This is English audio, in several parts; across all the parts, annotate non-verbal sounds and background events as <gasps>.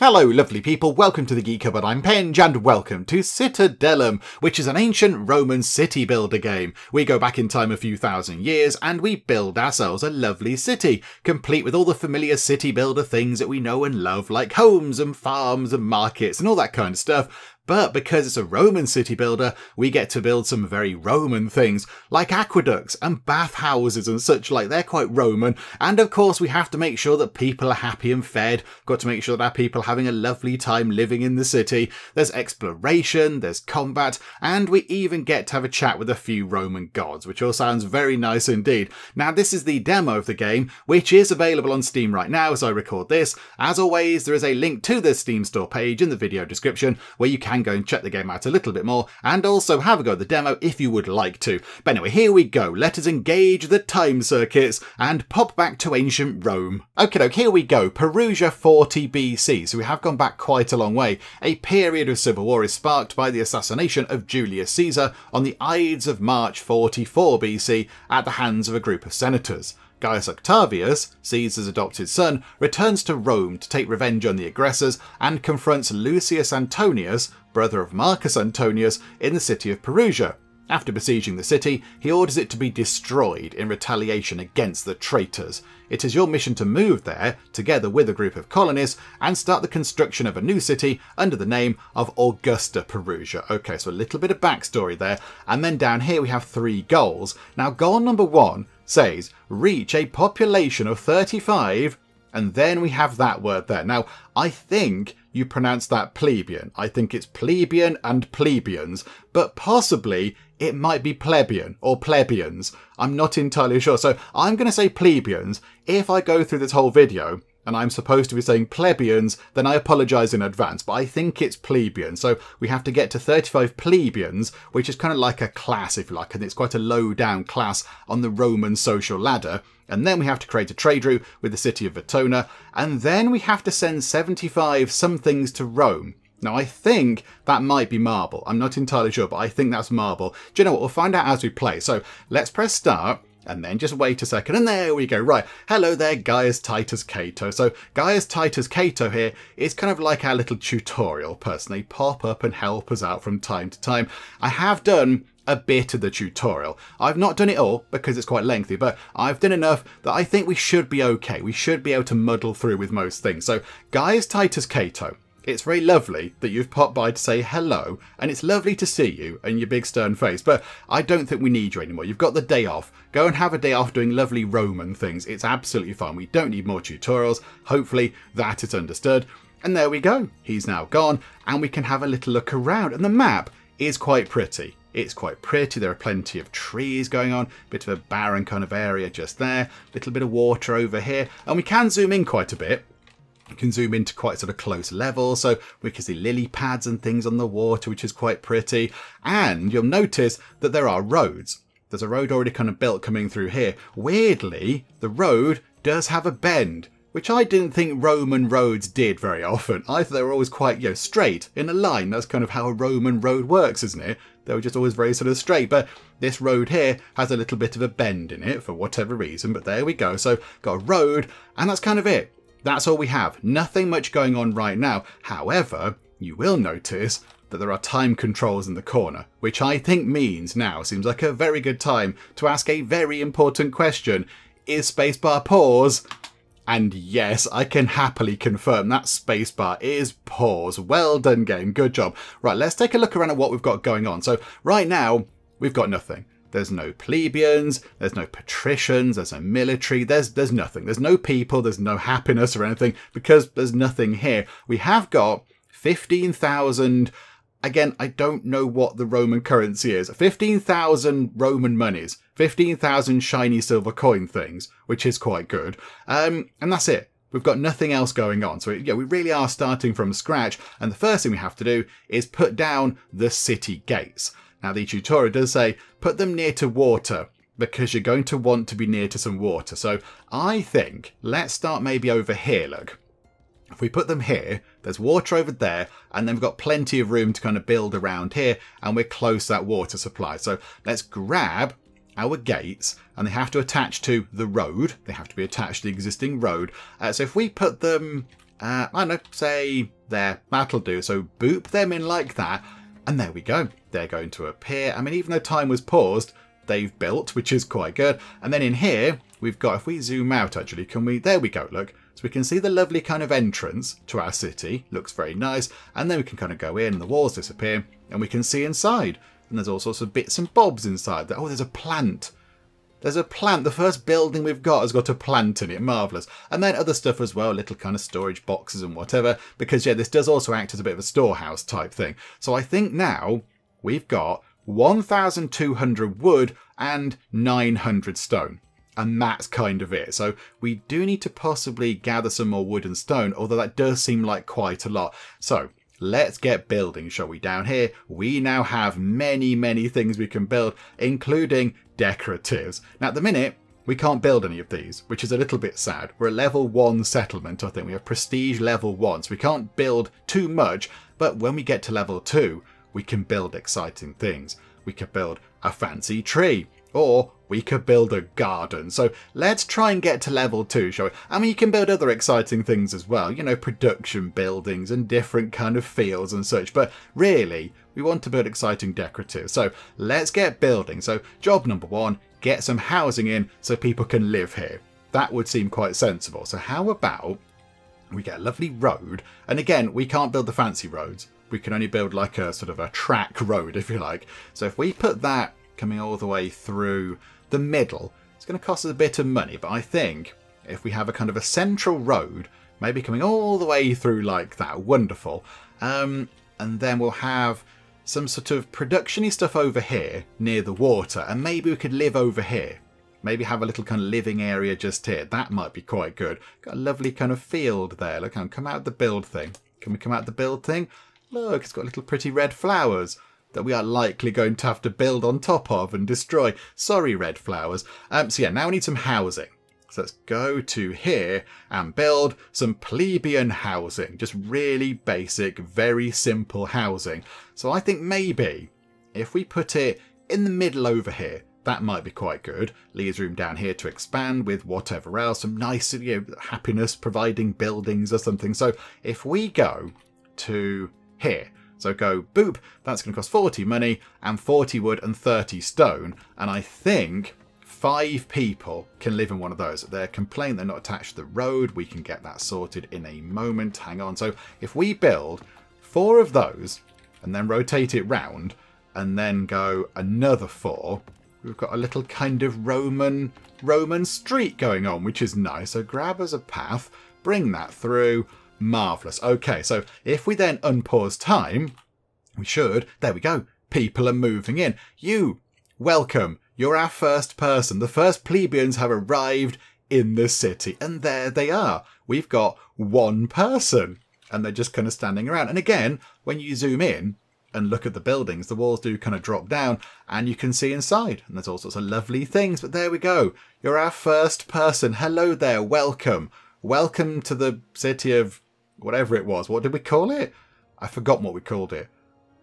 Hello, lovely people. Welcome to the Geek Cupboard. I'm Penge, and welcome to Citadelum, which is an ancient Roman city builder game. We go back in time a few thousand years, and we build ourselves a lovely city, complete with all the familiar city builder things that we know and love, like homes and farms and markets and all that kind of stuff. But because it's a Roman city builder, we get to build some very Roman things, like aqueducts and bathhouses and such like. They're quite Roman. And of course, we have to make sure that people are happy and fed. Got to make sure that our people are having a lovely time living in the city. There's exploration, there's combat, and we even get to have a chat with a few Roman gods, which all sounds very nice indeed. Now, this is the demo of the game, which is available on Steam right now as I record this. As always, there is a link to the Steam store page in the video description where you can go and check the game out a little bit more, and also have a go at the demo if you would like to. But anyway, here we go. Let us engage the time circuits and pop back to ancient Rome. Okay, okay, here we go. Perugia 40 BC. So we have gone back quite a long way. A period of civil war is sparked by the assassination of Julius Caesar on the Ides of March 44 BC at the hands of a group of senators. Gaius Octavius, Caesar's adopted son, returns to Rome to take revenge on the aggressors and confronts Lucius Antonius, brother of Marcus Antonius, in the city of Perugia. After besieging the city, he orders it to be destroyed in retaliation against the traitors. It is your mission to move there, together with a group of colonists, and start the construction of a new city under the name of Augusta Perugia. Okay, so a little bit of backstory there. And then down here we have three goals. Now, goal number one says reach a population of 35 and then we have that word there. Now, I think you pronounce that plebeian. I think it's plebeian and plebeians, but possibly it might be plebeian or plebeians. I'm not entirely sure. So I'm going to say plebeians. If I go through this whole video and I'm supposed to be saying plebeians, then I apologise in advance, but I think it's plebeian. So we have to get to 35 plebeians, which is kind of like a class, if you like, and it's quite a low down class on the Roman social ladder. And then we have to create a trade route with the city of Vettona, and then we have to send 75 somethings to Rome. Now, I think that might be marble. I'm not entirely sure, but I think that's marble. Do you know what? We'll find out as we play. So let's press start and then just wait a second and there we go right hello there Gaius Titus Cato so Gaius Titus Cato here is kind of like our little tutorial person they pop up and help us out from time to time I have done a bit of the tutorial. I've not done it all because it's quite lengthy, but I've done enough that I think we should be okay. We should be able to muddle through with most things. So Gaius Titus Cato it's very lovely that you've popped by to say hello, and it's lovely to see you and your big stern face, but I don't think we need you anymore. You've got the day off. Go and have a day off doing lovely Roman things. It's absolutely fine. We don't need more tutorials. Hopefully that is understood. And there we go. He's now gone, and we can have a little look around. And the map is quite pretty. It's quite pretty. There are plenty of trees going on, bit of a barren kind of area just there, little bit of water over here, and we can zoom in quite a bit can zoom into quite sort of close level, so we can see lily pads and things on the water, which is quite pretty. And you'll notice that there are roads. There's a road already kind of built coming through here. Weirdly, the road does have a bend, which I didn't think Roman roads did very often. I thought they were always quite, you know, straight in a line. That's kind of how a Roman road works, isn't it? They were just always very sort of straight. But this road here has a little bit of a bend in it for whatever reason. But there we go. So got a road, and that's kind of it. That's all we have. Nothing much going on right now. However, you will notice that there are time controls in the corner, which I think means now seems like a very good time to ask a very important question. Is spacebar pause? And yes, I can happily confirm that spacebar is pause. Well done game, good job. Right, let's take a look around at what we've got going on. So right now, we've got nothing. There's no plebeians, there's no patricians, there's no military, there's there's nothing. There's no people, there's no happiness or anything because there's nothing here. We have got 15,000 again, I don't know what the Roman currency is. 15,000 Roman monies, 15,000 shiny silver coin things, which is quite good. Um, and that's it. We've got nothing else going on. So yeah, we really are starting from scratch. And the first thing we have to do is put down the city gates. Now the tutorial does say put them near to water because you're going to want to be near to some water. So I think let's start maybe over here, look. If we put them here, there's water over there, and then we've got plenty of room to kind of build around here, and we're close to that water supply. So let's grab our gates, and they have to attach to the road. They have to be attached to the existing road. Uh, so if we put them Uh, I don't know, say there, that'll do. So boop them in like that, and there we go. They're going to appear. I mean, even though time was paused, they've built, which is quite good. And then in here, we've got, if we zoom out actually, can we, there we go, look. So we can see the lovely kind of entrance to our city, looks very nice. And then we can kind of go in, the walls disappear, and we can see inside. And there's all sorts of bits and bobs inside. Oh, there's a plant. There's a plant. The first building we've got has got a plant in it. Marvellous. And then other stuff as well, little kind of storage boxes and whatever. Because, yeah, this does also act as a bit of a storehouse type thing. So I think now we've got 1,200 wood and 900 stone. And that's kind of it. So we do need to possibly gather some more wood and stone, although that does seem like quite a lot. So let's get building, shall we? Down here, we now have many, many things we can build, including decoratives. Now, at the minute, we can't build any of these, which is a little bit sad. We're a level 1 settlement, I think. We have prestige level 1, so we can't build too much, but when we get to level 2, we can build exciting things. We could build a fancy tree, or we could build a garden. So let's try and get to level 2, shall we? I mean, you can build other exciting things as well, you know, production buildings and different kind of fields and such, but really, we want to build exciting decorative. So let's get building. So job number one, get some housing in so people can live here. That would seem quite sensible. So how about we get a lovely road? And again, we can't build the fancy roads. We can only build like a sort of a track road, if you like. So if we put that coming all the way through the middle, it's going to cost us a bit of money. But I think if we have a kind of a central road, maybe coming all the way through like that, wonderful. Um, and then we'll have some sort of productiony stuff over here near the water, and maybe we could live over here. Maybe have a little kind of living area just here. That might be quite good. Got a lovely kind of field there. Look, come out the build thing. Can we come out the build thing? Look, it's got little pretty red flowers that we are likely going to have to build on top of and destroy. Sorry, red flowers. Um, so yeah, now we need some housing. So let's go to here and build some plebeian housing. Just really basic, very simple housing. So I think maybe if we put it in the middle over here, that might be quite good. Leaves room down here to expand with whatever else, some nice you know, happiness providing buildings or something. So if we go to here, so go boop, that's going to cost 40 money and 40 wood and 30 stone. And I think five people can live in one of those. They're complaining they're not attached to the road. We can get that sorted in a moment. Hang on. So if we build four of those and then rotate it round and then go another four, we've got a little kind of Roman Roman street going on, which is nice. So grab as a path, bring that through. Marvellous. Okay, so if we then unpause time, we should, there we go, people are moving in. You, welcome. You're our first person. The first plebeians have arrived in the city. And there they are. We've got one person. And they're just kind of standing around. And again, when you zoom in and look at the buildings, the walls do kind of drop down and you can see inside. And there's all sorts of lovely things. But there we go. You're our first person. Hello there. Welcome. Welcome to the city of whatever it was. What did we call it? I forgot what we called it.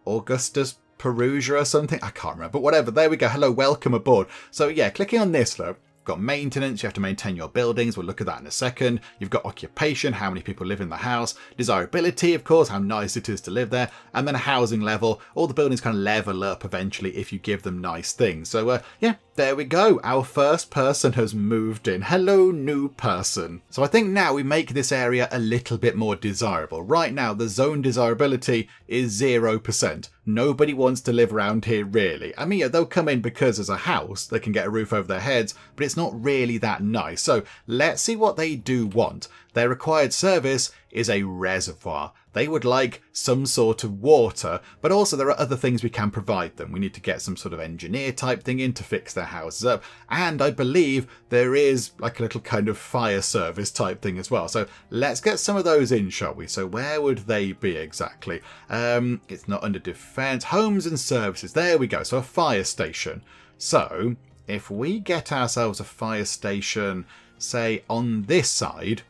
Augustus Perugia or something. I can't remember. But whatever. There we go. Hello, welcome aboard. So yeah, clicking on this though, got maintenance, you have to maintain your buildings, we'll look at that in a second. You've got occupation, how many people live in the house, desirability, of course, how nice it is to live there, and then a housing level. All the buildings kind of level up eventually if you give them nice things. So uh, yeah, there we go. Our first person has moved in. Hello, new person. So I think now we make this area a little bit more desirable. Right now, the zone desirability is 0%. Nobody wants to live around here really. I mean, yeah, they'll come in because as a house, they can get a roof over their heads, but it's not really that nice. So let's see what they do want. Their required service is a reservoir. They would like some sort of water, but also there are other things we can provide them. We need to get some sort of engineer type thing in to fix their houses up. And I believe there is like a little kind of fire service type thing as well. So let's get some of those in, shall we? So where would they be exactly? Um, it's not under defense. Homes and services. There we go. So a fire station. So if we get ourselves a fire station, say on this side,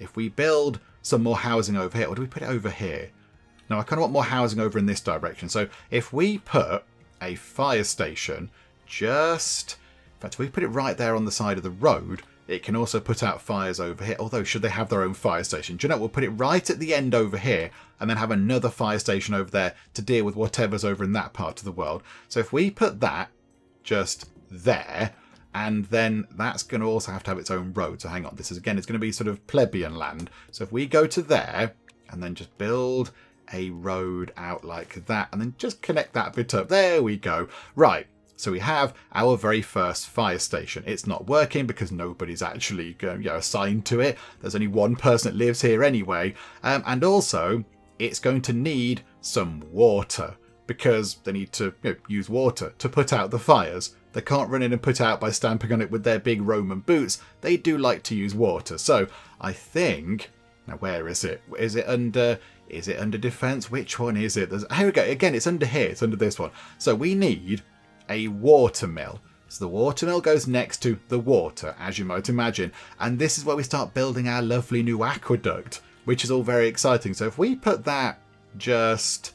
if we build some more housing over here, or do we put it over here? No, I kind of want more housing over in this direction. So if we put a fire station just... In fact, if we put it right there on the side of the road, It can also put out fires over here, although should they have their own fire station? Do you know, we'll put it right at the end over here and then have another fire station over there to deal with whatever's over in that part of the world. So if we put that just there, and then that's going to also have to have its own road. So hang on, this is again, it's going to be sort of plebeian land. So if we go to there and then just build a road out like that and then just connect that bit up. There we go. Right. So we have our very first fire station. It's not working because nobody's actually you know, assigned to it. There's only one person that lives here anyway. Um, and also, it's going to need some water because they need to you know, use water to put out the fires. They can't run in and put out by stamping on it with their big Roman boots. They do like to use water. So I think now where is it? Is it under is it under defense? Which one is it? There's, here we go. Again, it's under here. It's under this one. So we need a water mill. So the water mill goes next to the water, as you might imagine. And this is where we start building our lovely new aqueduct, which is all very exciting. So if we put that just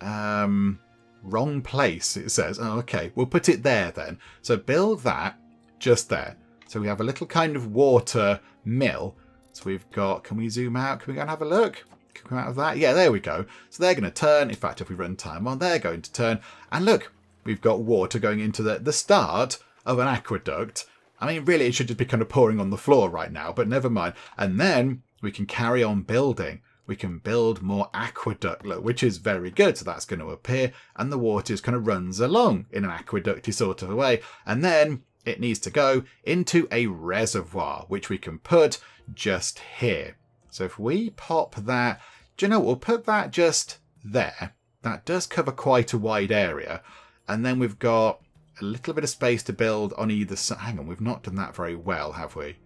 um, wrong place, it says. Oh, okay, we'll put it there then. So build that just there. So we have a little kind of water mill. So we've got, can we zoom out? Can we go and have a look? come out of that? Yeah, there we go. So they're going to turn. In fact, if we run time on, they're going to turn. And look, we've got water going into the, the start of an aqueduct. I mean, really, it should just be kind of pouring on the floor right now, but never mind. And then we can carry on building. We can build more aqueduct, which is very good. So that's going to appear, and the water just kind of runs along in an aqueducty sort of a way. And then it needs to go into a reservoir, which we can put just here. So if we pop that, do you know, we'll put that just there. That does cover quite a wide area. And then we've got a little bit of space to build on either side. Hang on, we've not done that very well, have we?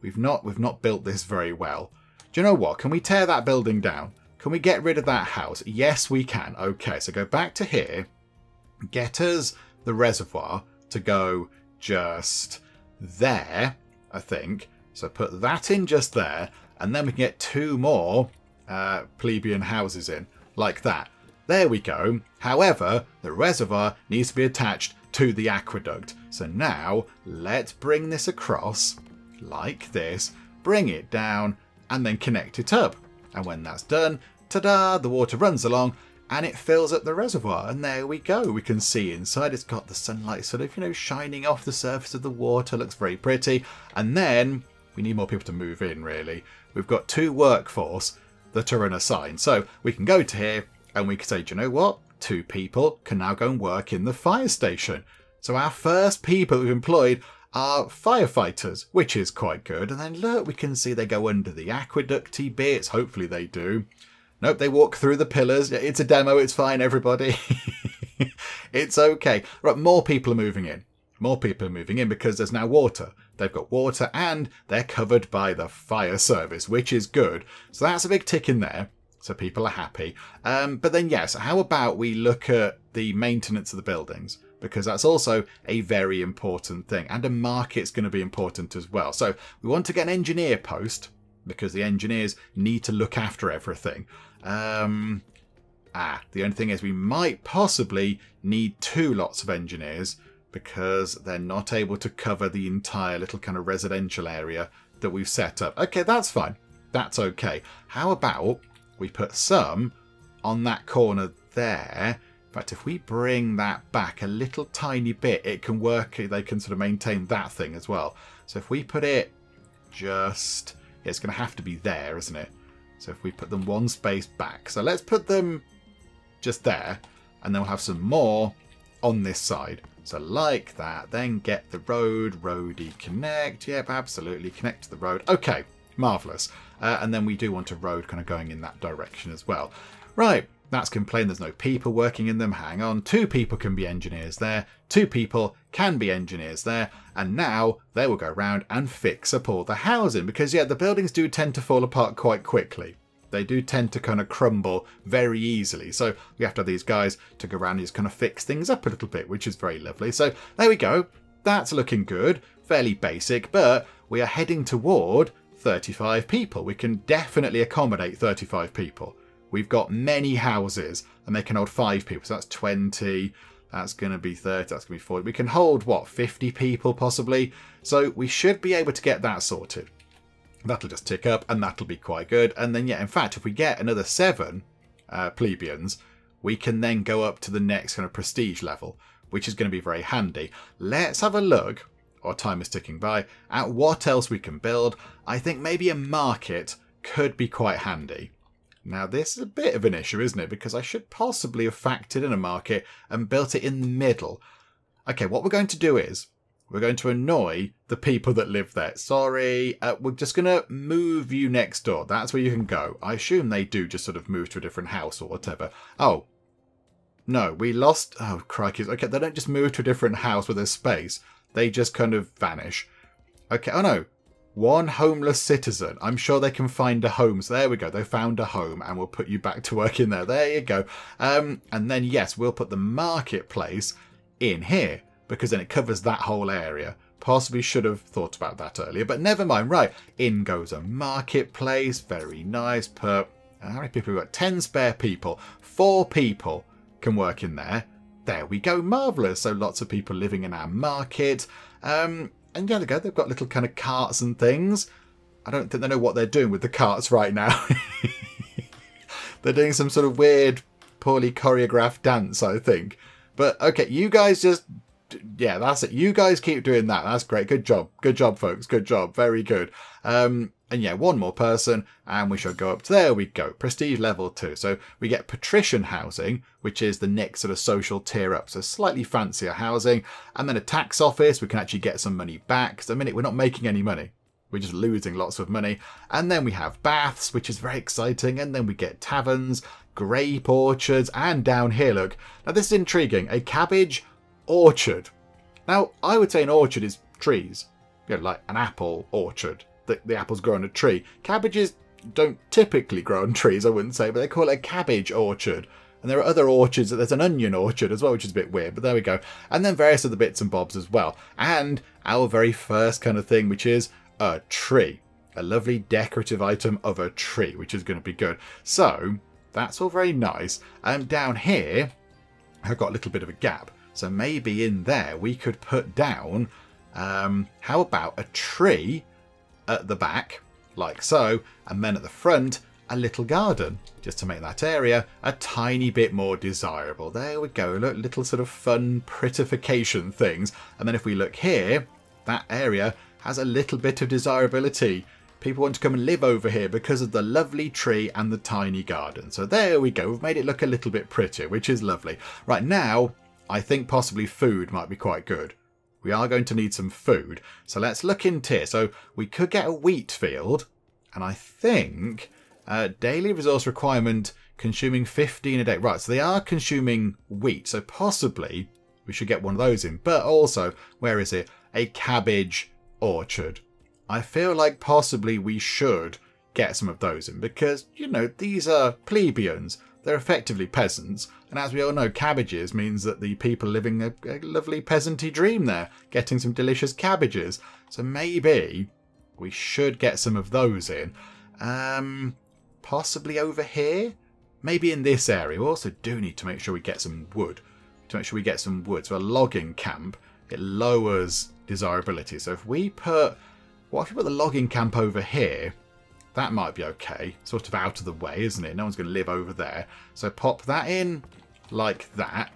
We've not, we've not built this very well. Do you know what? Can we tear that building down? Can we get rid of that house? Yes, we can. Okay, so go back to here. Get us the reservoir to go just there, I think. So put that in just there and then we can get two more uh, plebeian houses in, like that. There we go. However, the reservoir needs to be attached to the aqueduct. So now, let's bring this across, like this, bring it down, and then connect it up. And when that's done, ta-da, the water runs along, and it fills up the reservoir. And there we go. We can see inside. It's got the sunlight sort of, you know, shining off the surface of the water. Looks very pretty. And then we need more people to move in, really. We've got two workforce that are unassigned. So we can go to here and we can say, do you know what? Two people can now go and work in the fire station. So our first people we've employed are firefighters, which is quite good. And then look, we can see they go under the aqueducty bits. Hopefully they do. Nope, they walk through the pillars. It's a demo. It's fine, everybody. <laughs> it's okay. Right, more people are moving in. More people are moving in because there's now water. They've got water and they're covered by the fire service, which is good. So that's a big tick in there. So people are happy. Um, but then, yes, how about we look at the maintenance of the buildings? Because that's also a very important thing. And a market's going to be important as well. So we want to get an engineer post because the engineers need to look after everything. Um, ah, the only thing is we might possibly need two lots of engineers because they're not able to cover the entire little kind of residential area that we've set up. Okay, that's fine. That's okay. How about we put some on that corner there? Fact, if we bring that back a little tiny bit, it can work. They can sort of maintain that thing as well. So if we put it just... It's going to have to be there, isn't it? So if we put them one space back. So let's put them just there. And then we'll have some more on this side. So like that, then get the road, roadie connect. Yep, absolutely, connect to the road. Okay, marvellous. Uh, and then we do want a road kind of going in that direction as well. Right, that's complained there's no people working in them. Hang on, two people can be engineers there. Two people can be engineers there. And now they will go around and fix up all the housing because, yeah, the buildings do tend to fall apart quite quickly they do tend to kind of crumble very easily. So we have to have these guys to go around and just kind of fix things up a little bit, which is very lovely. So there we go. That's looking good. Fairly basic, but we are heading toward 35 people. We can definitely accommodate 35 people. We've got many houses and they can hold five people. So that's 20. That's going to be 30. That's going to be 40. We can hold, what, 50 people possibly? So we should be able to get that sorted. That'll just tick up and that'll be quite good. And then, yeah, in fact, if we get another seven uh, plebeians, we can then go up to the next kind of prestige level, which is going to be very handy. Let's have a look, our time is ticking by, at what else we can build. I think maybe a market could be quite handy. Now, this is a bit of an issue, isn't it? Because I should possibly have factored in a market and built it in the middle. Okay, what we're going to do is we're going to annoy the people that live there. Sorry, uh, we're just going to move you next door. That's where you can go. I assume they do just sort of move to a different house or whatever. Oh, no, we lost... Oh, crikey. Okay, they don't just move to a different house with there's space. They just kind of vanish. Okay, oh no. One homeless citizen. I'm sure they can find a home. So there we go. They found a home and we'll put you back to work in there. There you go. Um, and then, yes, we'll put the marketplace in here because then it covers that whole area. Possibly should have thought about that earlier, but never mind. Right, in goes a marketplace. Very nice. Per how many people we've got? Ten spare people. Four people can work in there. There we go. Marvellous. So lots of people living in our market. Um, and there they go. They've got little kind of carts and things. I don't think they know what they're doing with the carts right now. <laughs> they're doing some sort of weird, poorly choreographed dance, I think. But okay, you guys just yeah, that's it. You guys keep doing that. That's great. Good job. Good job, folks. Good job. Very good. Um, and yeah, one more person, and we shall go up to there we go. Prestige level two. So we get patrician housing, which is the next sort of social tier up. So slightly fancier housing. And then a tax office, we can actually get some money back. A minute we're not making any money. We're just losing lots of money. And then we have baths, which is very exciting. And then we get taverns, grape orchards, and down here, look. Now this is intriguing. A cabbage orchard. Now, I would say an orchard is trees. You know, like an apple orchard. The, the apples grow on a tree. Cabbages don't typically grow on trees, I wouldn't say, but they call it a cabbage orchard. And there are other orchards. There's an onion orchard as well, which is a bit weird, but there we go. And then various other bits and bobs as well. And our very first kind of thing, which is a tree. A lovely decorative item of a tree, which is going to be good. So, that's all very nice. And um, down here, I've got a little bit of a gap. So maybe in there we could put down, um, how about a tree at the back, like so, and then at the front, a little garden, just to make that area a tiny bit more desirable. There we go, look, little sort of fun prettification things. And then if we look here, that area has a little bit of desirability. People want to come and live over here because of the lovely tree and the tiny garden. So there we go, we've made it look a little bit prettier, which is lovely. Right now, I think possibly food might be quite good. We are going to need some food. So let's look into here. So we could get a wheat field. And I think uh, daily resource requirement consuming 15 a day. Right, so they are consuming wheat. So possibly we should get one of those in. But also, where is it? A cabbage orchard. I feel like possibly we should get some of those in because, you know, these are plebeians. They're effectively peasants, and as we all know, cabbages means that the people living a, a lovely peasanty dream there, getting some delicious cabbages. So maybe we should get some of those in. Um, possibly over here? Maybe in this area. We also do need to make sure we get some wood. To make sure we get some wood. So a logging camp, it lowers desirability. So if we put... What if we put the logging camp over here? That might be okay. Sort of out of the way, isn't it? No one's going to live over there. So pop that in like that.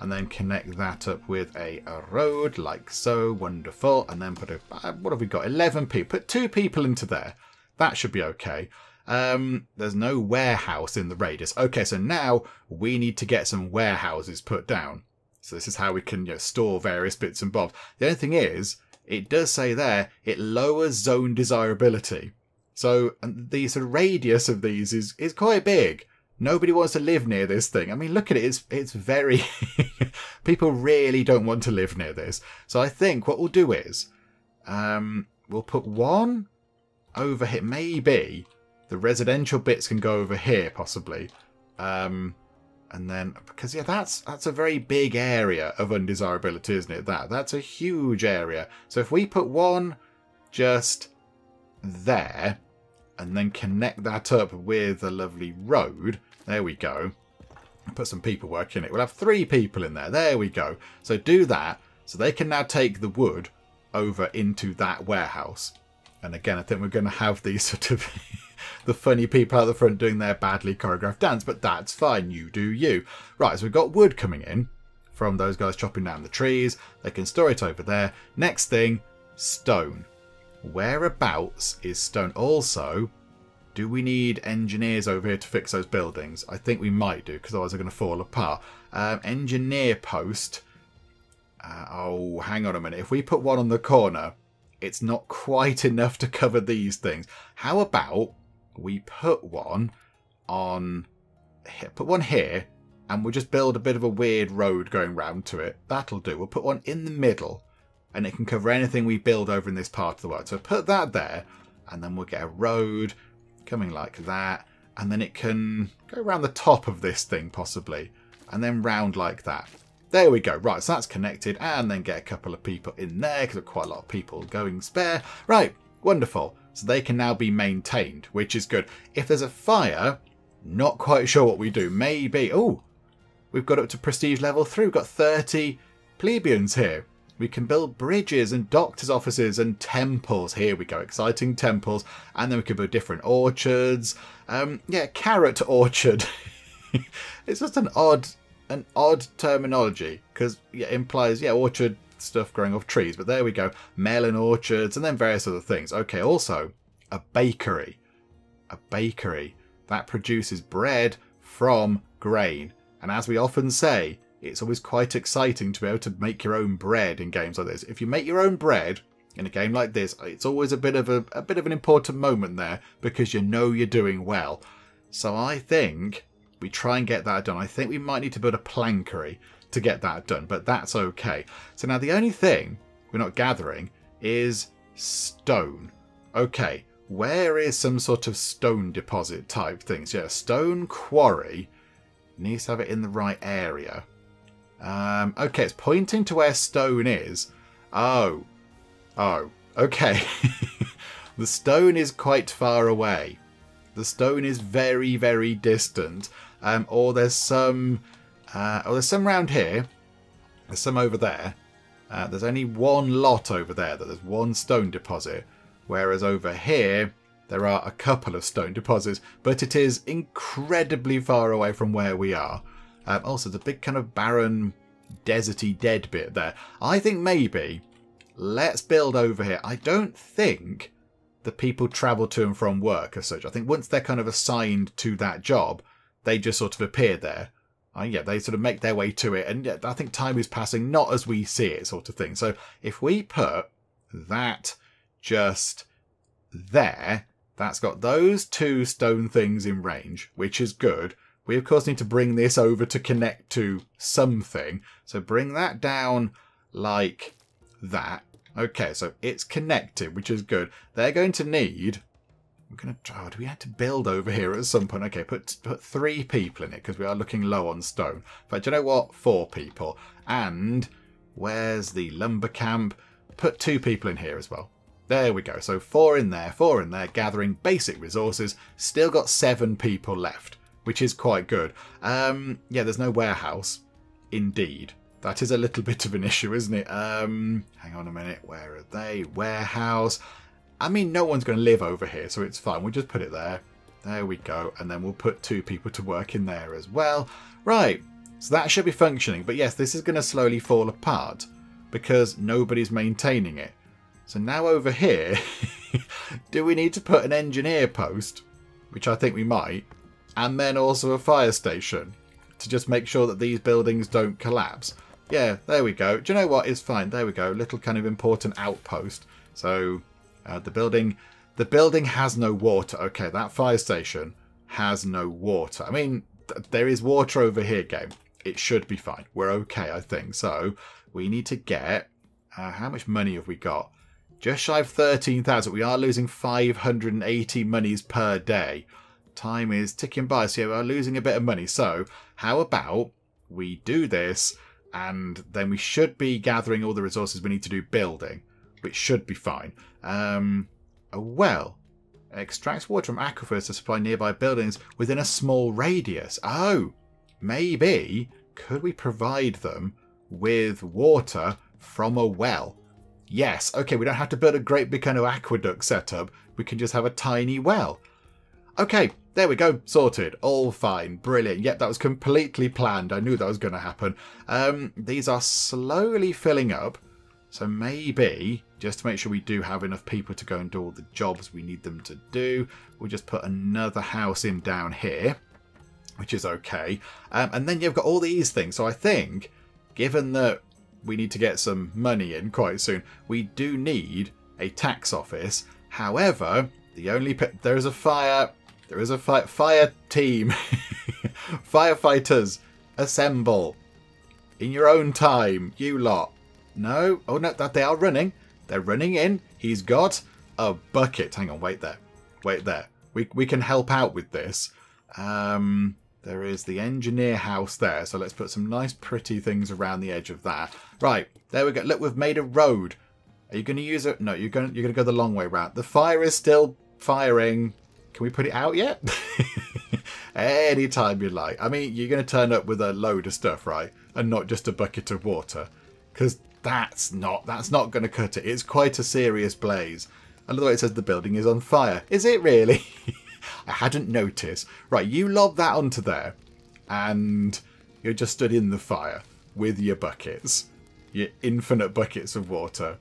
And then connect that up with a, a road like so. Wonderful. And then put a... Uh, what have we got? 11 people. Put two people into there. That should be okay. Um, there's no warehouse in the radius. Okay, so now we need to get some warehouses put down. So this is how we can you know, store various bits and bobs. The only thing is, it does say there, it lowers zone desirability. So the sort of radius of these is, is quite big. Nobody wants to live near this thing. I mean, look at it. It's, it's very... <laughs> People really don't want to live near this. So I think what we'll do is um, we'll put one over here. Maybe the residential bits can go over here, possibly. Um, and then, because yeah, that's that's a very big area of undesirability, isn't it? That That's a huge area. So if we put one just there, and then connect that up with a lovely road. There we go. Put some people working it. We'll have three people in there. There we go. So do that. So they can now take the wood over into that warehouse. And again, I think we're going to have these <laughs> sort of the funny people out the front doing their badly choreographed dance, but that's fine. You do you. Right, so we've got wood coming in from those guys chopping down the trees. They can store it over there. Next thing, stone. Whereabouts is stone? Also, do we need engineers over here to fix those buildings? I think we might do, because otherwise they're going to fall apart. Um, engineer post. Uh, oh, hang on a minute. If we put one on the corner, it's not quite <laughs> enough to cover these things. How about we put one on... Put one here, and we'll just build a bit of a weird road going round to it. That'll do. We'll put one in the middle, and it can cover anything we build over in this part of the world. So put that there, and then we'll get a road coming like that, and then it can go around the top of this thing, possibly, and then round like that. There we go. Right, so that's connected, and then get a couple of people in there, because quite a lot of people going spare. Right, wonderful. So they can now be maintained, which is good. If there's a fire, not quite sure what we do. Maybe, oh, we've got up to prestige level 3. We've got 30 plebeians here. We can build bridges and doctors' offices and temples. Here we go, exciting temples. And then we can build different orchards. Um, yeah, carrot orchard. <laughs> it's just an odd, an odd terminology because yeah, it implies yeah orchard stuff growing off trees. But there we go, melon orchards and then various other things. Okay, also a bakery, a bakery that produces bread from grain. And as we often say, it's always quite exciting to be able to make your own bread in games like this. If you make your own bread in a game like this, it's always a bit of a, a bit of an important moment there because you know you're doing well. So I think we try and get that done. I think we might need to build a plankery to get that done, but that's okay. So now the only thing we're not gathering is stone. Okay, where is some sort of stone deposit type things? Yeah, stone quarry needs to have it in the right area. Um, okay, it's pointing to where stone is. Oh. Oh. Okay. <laughs> the stone is quite far away. The stone is very, very distant. Um, or there's some... Uh, oh, there's some around here. There's some over there. Uh, there's only one lot over there. That there's one stone deposit. Whereas over here, there are a couple of stone deposits. But it is incredibly far away from where we are. Um, also, the big kind of barren, deserty, dead bit there. I think maybe let's build over here. I don't think the people travel to and from work as such. I think once they're kind of assigned to that job, they just sort of appear there. Uh, yeah, they sort of make their way to it, and yeah, I think time is passing not as we see it, sort of thing. So if we put that just there, that's got those two stone things in range, which is good. We of course need to bring this over to connect to something. So bring that down like that. Okay, so it's connected, which is good. They're going to need... We're going to... Oh, do we have to build over here at some point? Okay, put put three people in it because we are looking low on stone. But you know what? Four people. And where's the lumber camp? Put two people in here as well. There we go. So four in there, four in there, gathering basic resources. Still got seven people left which is quite good. Um, yeah, there's no warehouse. Indeed. That is a little <laughs> bit of an issue, isn't it? Um, hang on a minute. Where are they? Warehouse. I mean, no one's going to live over here, so it's fine. We'll just put it there. There we go. And then we'll put two people to work in there as well. Right. So that should be functioning. But yes, this is going to slowly fall apart because nobody's maintaining it. So now over here, <laughs> do we need to put an engineer post? Which I think we might and then also a fire station to just make sure that these buildings don't collapse. Yeah, there we go. Do you know what? It's fine. There we go. Little kind of important outpost. So uh, the building, the building has no water. Okay, that fire station has no water. I mean, th there is water over here, game. It should be fine. We're okay, I think. So we need to get. Uh, how much money have we got? Just shy of 13,000. We are losing 580 monies per day time is ticking by, so we're losing a bit of money. So how about we do this and then we should be gathering all the resources we need to do building, which should be fine. Um, a well extracts water from aquifers to supply nearby buildings within a small radius. Oh, maybe could we provide them with water from a well? Yes, okay, we don't have to build a great big kind of aqueduct setup. We can just have a tiny well. Okay, there we go, sorted, all fine, brilliant. Yep, that was completely planned. I knew that was going to happen. Um, these are slowly filling up, so maybe, just to make sure we do have enough people to go and do all the jobs we need them to do, we'll just put another house in down here, which is okay. Um, and then you've got all these things, so I think, given that we need to get some money in quite soon. We do need a tax office. However, the only there is a fire there is a fi fire team. <laughs> Firefighters assemble in your own time, you lot. No, oh no, that they are running. They're running in. He's got a bucket. Hang on, wait there. Wait there. We we can help out with this. Um there is the engineer house there, so let's put some nice pretty things around the edge of that. Right, there we go. Look, we've made a road. Are you going to use it? No, you're going you're going to go the long way round. The fire is still firing. Can we put it out yet? <laughs> Anytime you like. I mean, you're going to turn up with a load of stuff, right? And not just a bucket of water. Because that's not that's not going to cut it. It's quite a serious blaze. The way it says the building is on fire. Is it really? <laughs> I hadn't noticed. Right, you lob that onto there, and you're just stood in the fire with your buckets, your infinite buckets of water.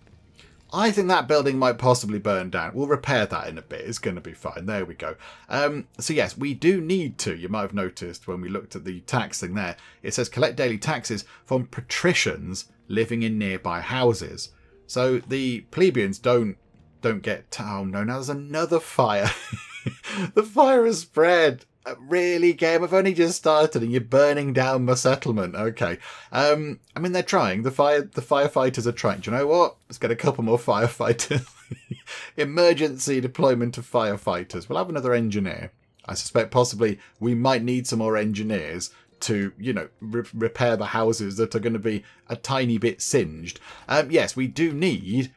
I think that building might possibly burn down. We'll repair that in a bit. It's going to be fine. There we go. Um, so yes, we do need to. You might have noticed when we looked at the tax thing there. It says collect daily taxes from patricians living in nearby houses. So the plebeians don't don't get. Oh no! Now there's another fire. <laughs> the fire has spread. Really, game? I've only just started and you're burning down my settlement. Okay. Um, I mean, they're trying. The fire, the firefighters are trying. Do you know what? Let's get a couple more <laughs> firefighters. Emergency deployment of firefighters. We'll have another engineer. I suspect possibly we might need some more engineers to, you know, re repair the houses that are going to be a tiny bit singed. Um, yes, we do need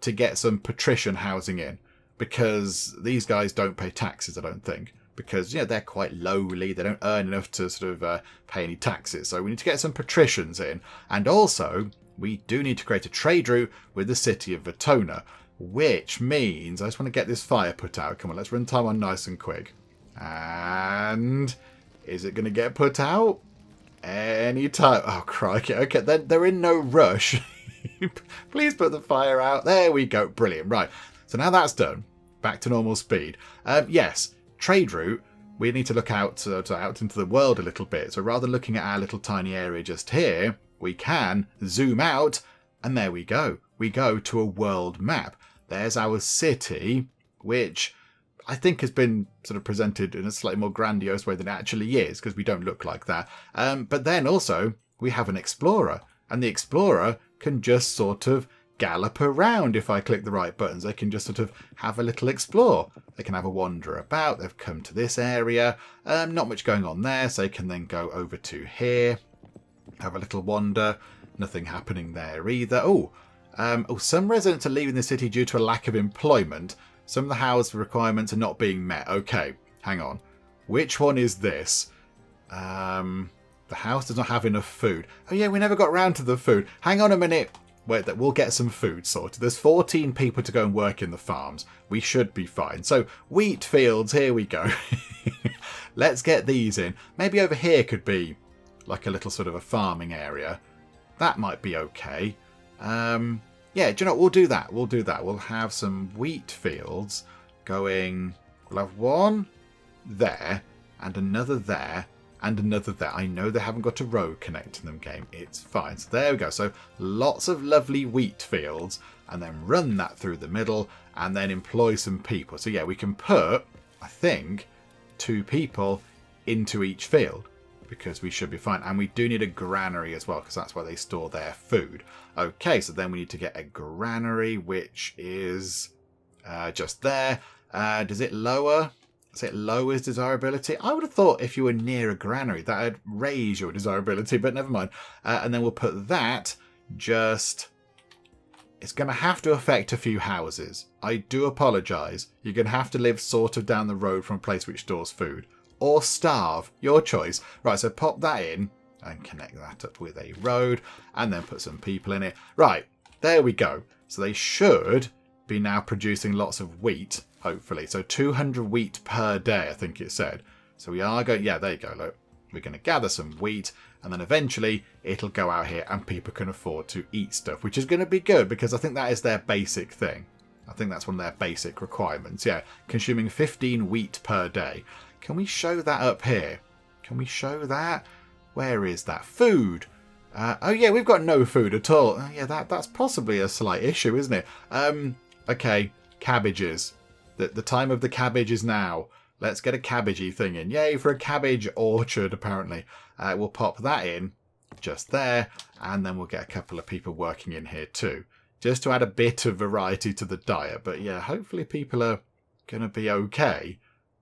to get some patrician housing in because these guys don't pay taxes, I don't think. Because, you know, they're quite lowly. They don't earn enough to sort of uh, pay any taxes. So we need to get some patricians in. And also, we do need to create a trade route with the city of Vettona. Which means, I just want to get this fire put out. Come on, let's run time on nice and quick. And is it going to get put out? any time Oh, crikey. Okay, they're, they're in no rush. <laughs> Please put the fire out. There we go. Brilliant. Right. So now that's done, back to normal speed. Um, yes, trade route, we need to look out, to out into the world a little bit. So rather than looking at our little tiny area just here, we can zoom out and there we go. We go to a world map. There's our city, which I think has been sort of presented in a slightly more grandiose way than it actually is, because we don't look like that. Um, but then also, we have an explorer, and the explorer can just sort of gallop around if I click the right buttons. They can just sort of have a little explore. They can have a wander about. They've come to this area. Um, not much going on there, so they can then go over to here, have a little wander. Nothing happening there either. Oh, um, oh, some residents are leaving the city due to a lack of employment. Some of the house requirements are not being met. Okay, hang on. Which one is this? Um, the house does not have enough food. Oh yeah, we never got round to the food. Hang on a minute. That we'll get some food sorted. There's 14 people to go and work in the farms. We should be fine. So, wheat fields, here we go. <laughs> Let's get these in. Maybe over here could be like a little sort of a farming area. That might be okay. Um, yeah, do you know what? We'll do that. We'll do that. We'll have some wheat fields going... We'll have one there and another there and another there. I know they haven't got a road connecting them game. It's fine. So there we go. So lots of lovely wheat fields and then run that through the middle and then employ some people. So yeah, we can put, I think, two people into each field because we should be fine. And we do need a granary as well because that's where they store their food. Okay, so then we need to get a granary, which is uh, just there. Uh, does it lower? So it lowers desirability. I would have thought if you were near a granary, that would raise your desirability, but never mind. Uh, and then we'll put that just... It's going to have to affect a few houses. I do apologise. You're going to have to live sort of down the road from a place which stores food. or starve. Your choice. Right, so pop that in and connect that up with a road and then put some people in it. Right, there we go. So they should be now producing lots of wheat, hopefully. So 200 wheat per day, I think it said. So we are going, yeah, there you go, look. We're going to gather some wheat and then eventually it'll go out here and people can afford to eat stuff, which is going to be good because I think that is their basic thing. I think that's one of their basic requirements. Yeah, consuming 15 wheat per day. Can we show that up here? Can we show that? Where is that? Food. Uh, oh yeah, we've got no food at all. Oh, yeah, that that's possibly a slight issue, isn't it? Um, okay, cabbages. The, the time of the cabbage is now. Let's get a cabbagey thing in. Yay for a cabbage orchard, apparently. Uh, we'll pop that in just there, and then we'll get a couple of people working in here too, just to add a bit of variety to the diet. But yeah, hopefully people are going to be okay.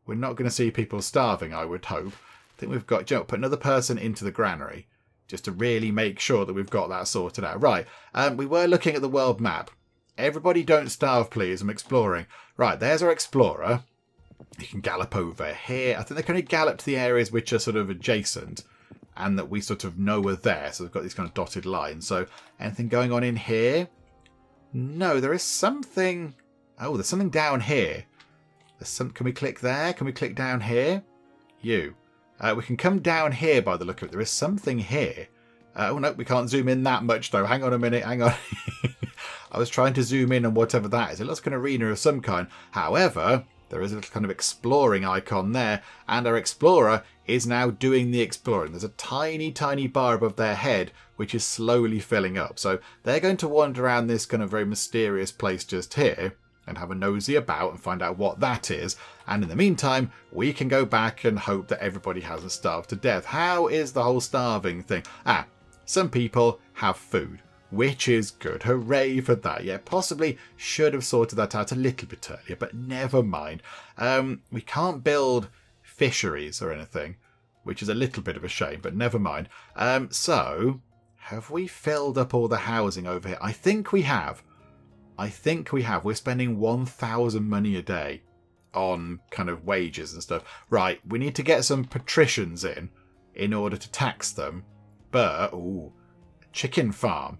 We're not going to see people starving, I would hope. I think we've got, you know, put another person into the granary just to really make sure that we've got that sorted out. Right, um, we were looking at the world map. Everybody don't starve, please. I'm exploring. Right, there's our explorer. You can gallop over here. I think they can only gallop to the areas which are sort of adjacent and that we sort of know are there. So we've got these kind of dotted lines. So anything going on in here? No, there is something... Oh, there's something down here. There's some... Can we click there? Can we click down here? You. Uh, we can come down here by the look of it. There is something here. Uh, oh, no, we can't zoom in that much, though. Hang on a minute. Hang on. <laughs> I was trying to zoom in on whatever that is. It looks like an arena of some kind. However, there is a little kind of exploring icon there, and our explorer is now doing the exploring. There's a tiny, tiny bar above their head, which is slowly filling up. So they're going to wander around this kind of very mysterious place just here and have a nosy about and find out what that is. And in the meantime, we can go back and hope that everybody hasn't starved to death. How is the whole starving thing? Ah, some people have food, which is good. Hooray for that. Yeah, possibly should have sorted that out a little bit earlier, but never mind. Um, we can't build fisheries or anything, which is a little bit of a shame, but never mind. Um, so, have we filled up all the housing over here? I think we have. I think we have. We're spending 1,000 money a day on kind of wages and stuff. Right, we need to get some patricians in in order to tax them. But, ooh, chicken farm.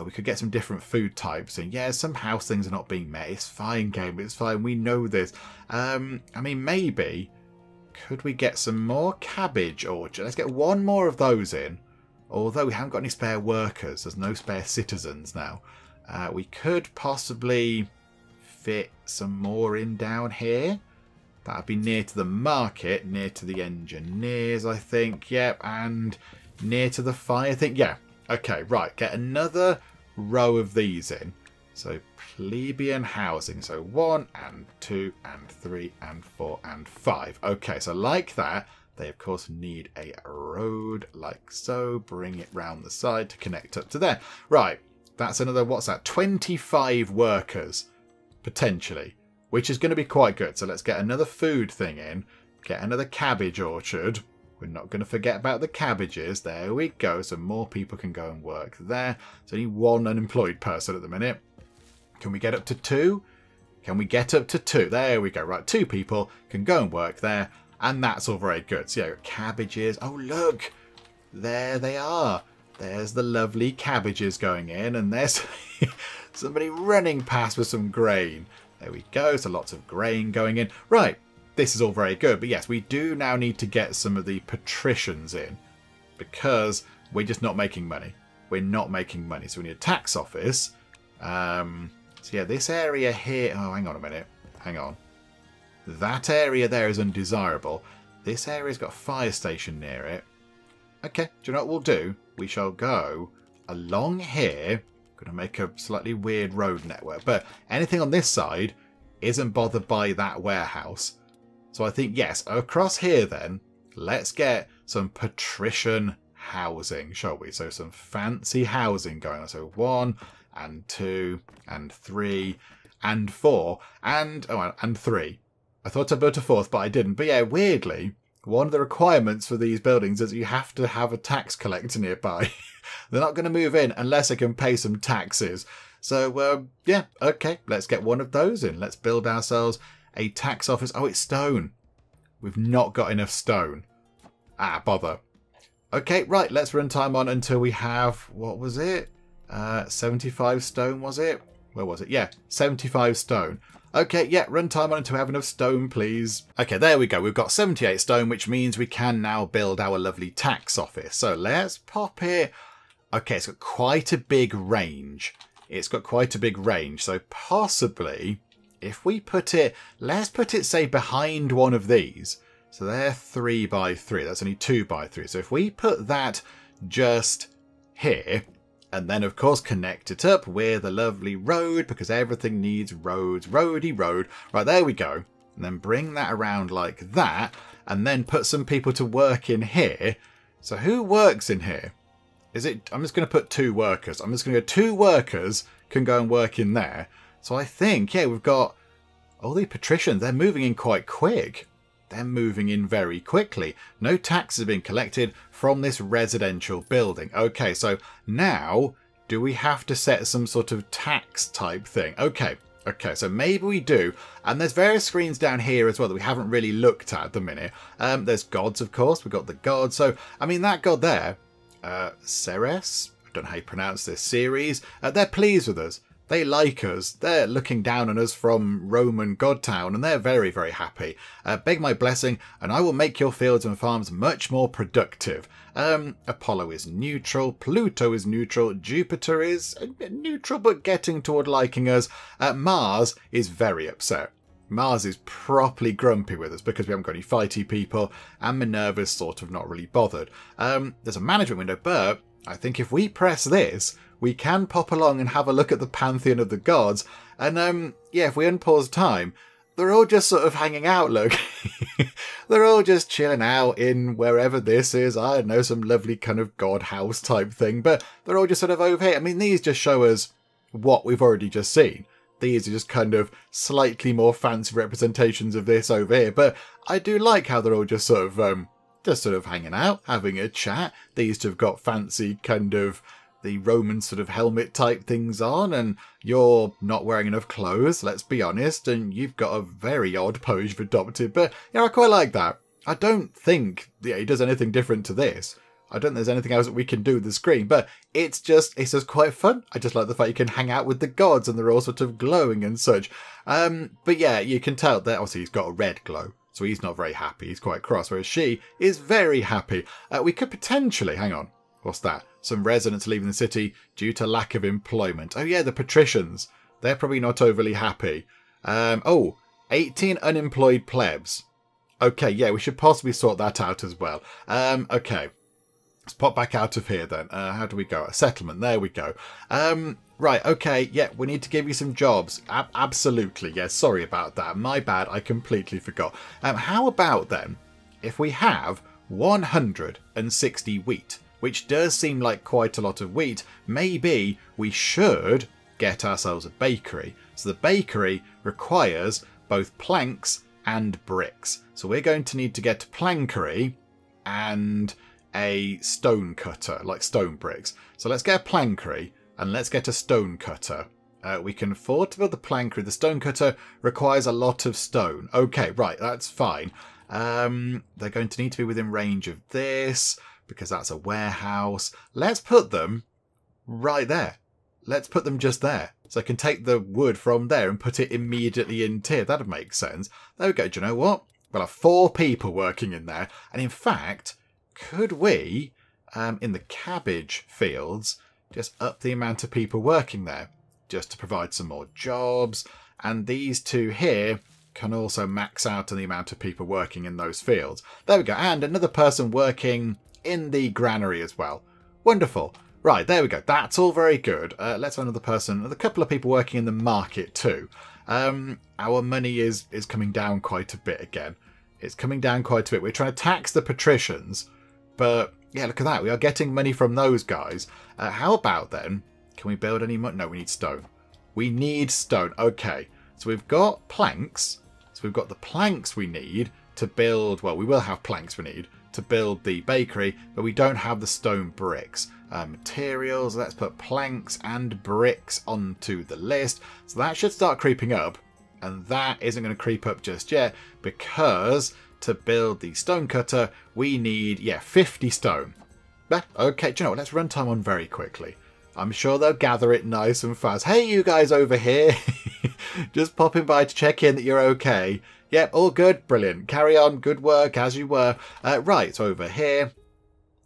Oh, we could get some different food types and Yeah, some house things are not being met. It's fine, game. It's fine. We know this. Um, I mean, maybe could we get some more cabbage orchard? Let's get one more of those in. Although we haven't got any spare workers. There's no spare citizens now. Uh, we could possibly fit some more in down here. That'd be near to the market, near to the engineers, I think. Yep, and near to the fire, I think. Yeah. Okay, right. Get another row of these in. So plebeian housing. So one and two and three and four and five. Okay, so like that, they of course need a road like so. Bring it round the side to connect up to there. Right. That's another, what's that, 25 workers, potentially, which is going to be quite good. So let's get another food thing in, get another cabbage orchard. We're not going to forget about the cabbages. There we go. So more people can go and work there. There's only one unemployed person at the minute. Can we get up to two? Can we get up to two? There we go. Right, two people can go and work there. And that's all very good. So yeah, cabbages. Oh, look. There they are. There's the lovely cabbages going in, and there's <laughs> somebody running past with some grain. There we go, so lots of grain going in. Right, this is all very good, but yes, we do now need to get some of the patricians in, because we're just not making money. We're not making money, so we need a tax office. Um, so yeah, this area here... Oh, hang on a minute. Hang on. That area there is undesirable. This area's got a fire station near it. Okay, do you know what we'll do? We shall go along here. Going to make a slightly weird road network. But anything on this side isn't bothered by that warehouse. So I think, yes, across here then, let's get some patrician housing, shall we? So some fancy housing going on. So one and two and three and four and, oh, and three. I thought I built a fourth, but I didn't. But yeah, weirdly, one of the requirements for these buildings is you have to have a tax collector nearby. <laughs> They're not going to move in unless they can pay some taxes. So, um, yeah, okay, let's get one of those in. Let's build ourselves a tax office. Oh, it's stone. We've not got enough stone. Ah, bother. Okay, right, let's run time on until we have, what was it? Uh, 75 stone, was it? Where was it? Yeah, 75 stone. Okay, yeah, run time on until we have enough stone, please. Okay, there we go. We've got 78 stone, which means we can now build our lovely tax office. So let's pop it. Okay, it's got quite a big range. It's got quite a big range. So possibly, if we put it, let's put it, say, behind one of these. So they're 3 by 3. That's only 2 by 3. So if we put that just here, and then of course connect it up with a lovely road because everything needs roads, roady road. Right, there we go. And then bring that around like that and then put some people to work in here. So who works in here? Is it, I'm just going to put two workers. I'm just going to go two workers can go and work in there. So I think, yeah, we've got all the patricians. They're moving in quite quick. They're moving in very quickly. No taxes have been collected from this residential building. Okay, so now do we have to set some sort of tax type thing? Okay, Okay, so maybe we do. And there's various screens down here as well that we haven't really looked at at the minute. Um, there's gods, of course. We've got the gods. So, I mean, that god there, uh, Ceres, I don't know how you pronounce this Ceres, uh, they're pleased with us. They like us. They're looking down on us from Roman Godtown, and they're very, very happy. Uh, beg my blessing, and I will make your fields and farms much more productive. Um, Apollo is neutral, Pluto is neutral, Jupiter is neutral but getting toward liking us. Uh, Mars is very upset. Mars is properly grumpy with us because we haven't got any fighty people, and Minerva's sort of not really bothered. Um, there's a management window, but I think if we press this, we can pop along and have a look at the pantheon of the gods. And um, yeah, if we unpause time, they're all just sort of hanging out. Look, <laughs> they're all just chilling out in wherever this is. I don't know, some lovely kind of god house type thing. But they're all just sort of over here. I mean, these just show us what we've already just seen. These are just kind of slightly more fancy representations of this over here. But I do like how they're all just sort of um, just sort of hanging out, having a chat. These two have got fancy kind of the Roman sort of helmet type things on, and you're not wearing enough clothes, let's be honest, and you've got a very odd pose you've adopted, but yeah, I quite like that. I don't think yeah, he does anything different to this. I don't think there's anything else that we can do with the screen, but it's just it's just quite fun. I just like the fact you can hang out with the gods and they're all sort of glowing and such. Um, but yeah, you can tell that obviously he's got a red glow, so he's not very happy. He's quite cross, whereas she is very happy. Uh, we could potentially hang on. What's that? Some residents leaving the city due to lack of employment. Oh yeah, the patricians. They're probably not overly happy. Um, oh, 18 unemployed plebs. Okay, yeah, we should possibly sort that out as well. Um, okay. Let's pop back out of here then. Uh, how do we go? A settlement. There we go. Um, right, okay, yeah, we need to give you some jobs. Ab absolutely, yes. Yeah, sorry about that. My bad, I completely forgot. Um, how about then, if we have 160 wheat? Which does seem like quite a lot of wheat, maybe we should get ourselves a bakery. So the bakery requires both planks and bricks. So we're going to need to get plankery and a stone cutter, like stone bricks. So let's get a plankery and let's get a stone cutter. Uh, we can afford to build the plankery. The stone cutter requires a lot of stone. Okay, right, that's fine. Um, they're going to need to be within range of this because that's a warehouse. Let's put them right there. Let's put them just there. So I can take the wood from there and put it immediately in tier. That'd make sense. There we go. Do you know what? We'll have four people working in there. And in fact, could we, um, in the cabbage fields, just up the amount of people working there just to provide some more jobs? And these two here can also max out on the amount of people working in those fields. There we go. And another person working in the granary as well. Wonderful. Right, there we go. That's all very good. Uh, let's have another person. There's a couple of people working in the market too. Um, our money is is coming down quite a bit again. It's coming down quite a bit. We're trying to tax the patricians, but yeah, look at that. We are getting money from those guys. Uh, how about then? Can we build any money? No, we need stone. We need stone. Okay, so we've got planks. So we've got the planks we need to build. Well, we will have planks we need to build the bakery, but we don't have the stone bricks. Uh, materials, let's put planks and bricks onto the list. So that should start creeping up. And that isn't going to creep up just yet because to build the stone cutter, we need, yeah, 50 stone. okay, do you know what? Let's run time on very quickly. I'm sure they'll gather it nice and fast. Hey, you guys over here. <laughs> Just popping by to check in that you're okay. Yep, all good. Brilliant. Carry on. Good work as you were. Uh, right, over here,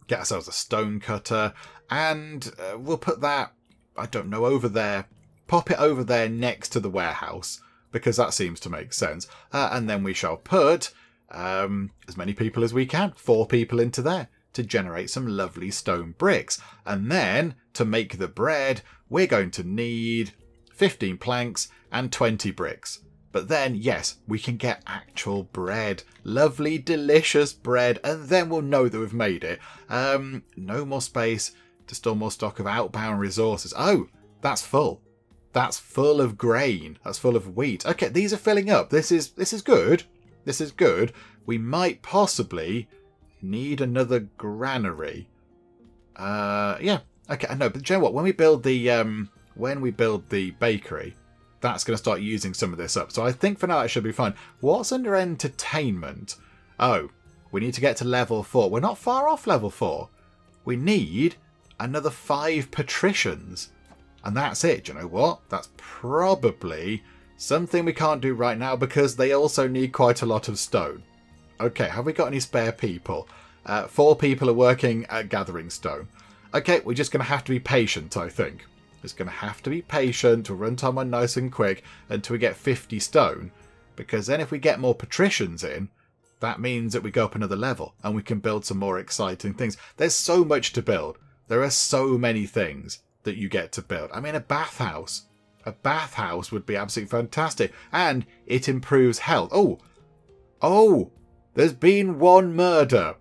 get ourselves a stone cutter. And uh, we'll put that, I don't know, over there. Pop it over there next to the warehouse because that seems to make sense. Uh, and then we shall put um, as many people as we can, four people into there to generate some lovely stone bricks. And then to make the bread, we're going to need 15 planks and 20 bricks. But then, yes, we can get actual bread. Lovely, delicious bread. And then we'll know that we've made it. Um, no more space to store more stock of outbound resources. Oh, that's full. That's full of grain. That's full of wheat. Okay, these are filling up. This is this is good. This is good. We might possibly need another granary. Uh, yeah. Okay, I know, but you know what? When we build the um, when we build the bakery, that's going to start using some of this up. So I think for now it should be fine. What's under entertainment? Oh, we need to get to level four. We're not far off level four. We need another five patricians. And that's it. Do you know what? That's probably something we can't do right now because they also need quite a lot of stone. Okay, have we got any spare people? Uh, four people are working at gathering stone. Okay, we're just going to have to be patient, I think. Just going to have to be patient, to run time on nice and quick until we get 50 stone. Because then if we get more patricians in, that means that we go up another level and we can build some more exciting things. There's so much to build. There are so many things that you get to build. I mean, a bathhouse. A bathhouse would be absolutely fantastic. And it improves health. Oh, oh, there's been one murder.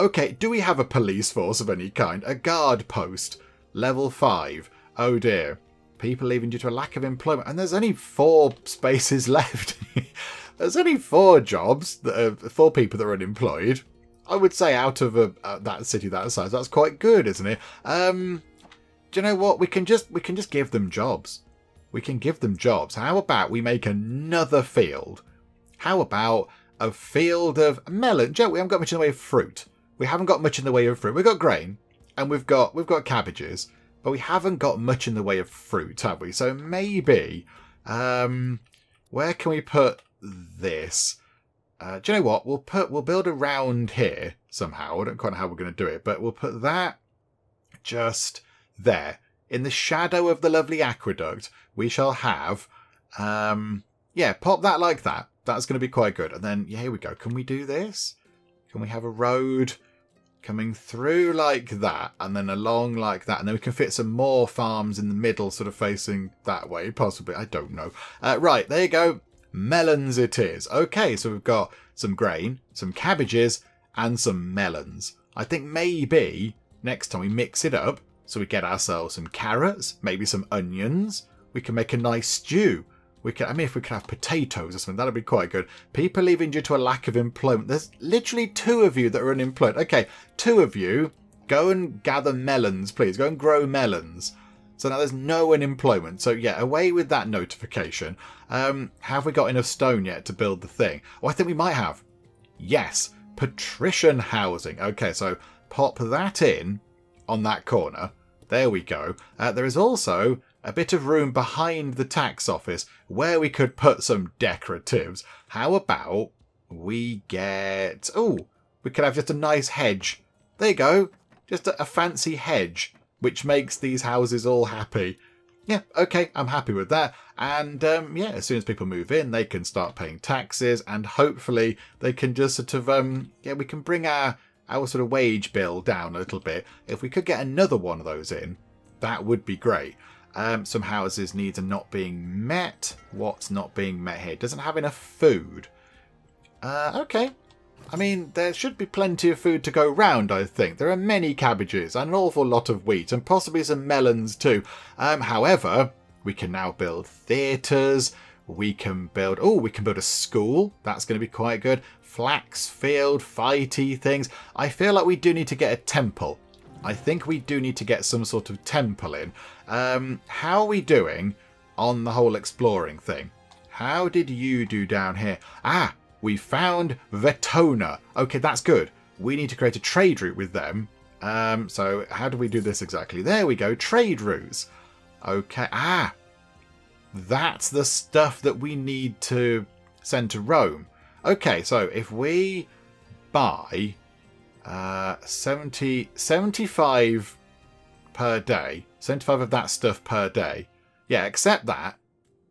Okay, do we have a police force of any kind? A guard post. Level 5. Oh dear. People leaving due to a lack of employment. And there's only four <laughs> spaces left. <laughs> there's only four jobs, that are, four people that are unemployed. I would say out of a, uh, that city that size, that's quite good, isn't it? Um, do you know what? We can just we can just give them jobs. We can give them jobs. How about we make another field? How about a field of melon. Joe, we haven't got much in the way of fruit. We haven't got much in the way of fruit. We've got grain and we've got we've got cabbages, but we haven't got much in the way of fruit, have we? So maybe um where can we put this? Uh, do you know what? We'll put we'll build around here somehow. I don't quite know how we're going to do it, but we'll put that just there in the shadow of the lovely aqueduct. We shall have, um, yeah, pop that like that. That's going to be quite good. And then, yeah, here we go. Can we do this? Can we have a road coming through like that and then along like that? And then we can fit some more farms in the middle, sort of facing that way, possibly. I don't know. Uh, right, there you go. Melons it is. Okay, so we've got some grain, some cabbages, and some melons. I think maybe next time we mix it up so we get ourselves some carrots, maybe some onions. We can make a nice stew we can, I mean, if we could have potatoes or something, that'd be quite good. People leaving due to a lack of employment. There's literally two of you that are unemployed. Okay, two of you, go and gather melons, please. Go and grow melons. So now there's no unemployment. So yeah, away with that notification. Um, have we got enough stone yet to build the thing? Oh, I think we might have. Yes, patrician housing. Okay, so pop that in on that corner. There we go. Uh, there is also a bit of room behind the tax office where we could put some decoratives. How about we get... Oh, we could have just a nice hedge. There you go. Just a, a fancy hedge, which makes these houses all happy. Yeah, okay, I'm happy with that. And um, yeah, as soon as people move in, they can start paying taxes, and hopefully they can just sort of um, yeah, we can bring our our sort of wage bill down a little bit. If we could get another one of those in, that would be great. Um, some houses' needs are not being met. What's not being met here? Doesn't have enough food. Uh, okay. I mean, there should be plenty of food to go round, I think. There are many cabbages and an awful lot of wheat and possibly some melons too. Um, however, we can now build theatres. We can build... Oh, we can build a school. That's going to be quite good. Flax field, fighty things. I feel like we do need to get a temple. I think we do need to get some sort of temple in. Um, how are we doing on the whole exploring thing? How did you do down here? Ah, We found Vettona. Okay, that's good. We need to create a trade route with them. Um, so how do we do this exactly? There we go, trade routes. Okay, ah, that's the stuff that we need to send to Rome. Okay, so if we buy uh, 70, 75 per day, 75 of that stuff per day, yeah, accept that.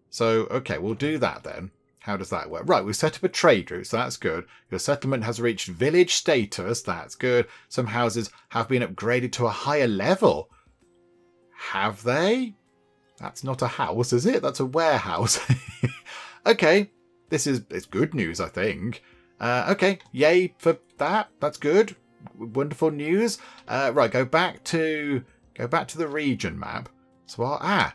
So, okay, we'll do that then. How does that work? Right, we've set up a trade route, so that's good. Your settlement has reached village status, that's good. Some houses have been upgraded to a higher level. Have they? That's not a house, is it? That's a warehouse. <laughs> okay, this is it's good news, I think. Uh, okay, yay for that. That's good. Wonderful news. Uh, right, go back to go back to the region map. So ah,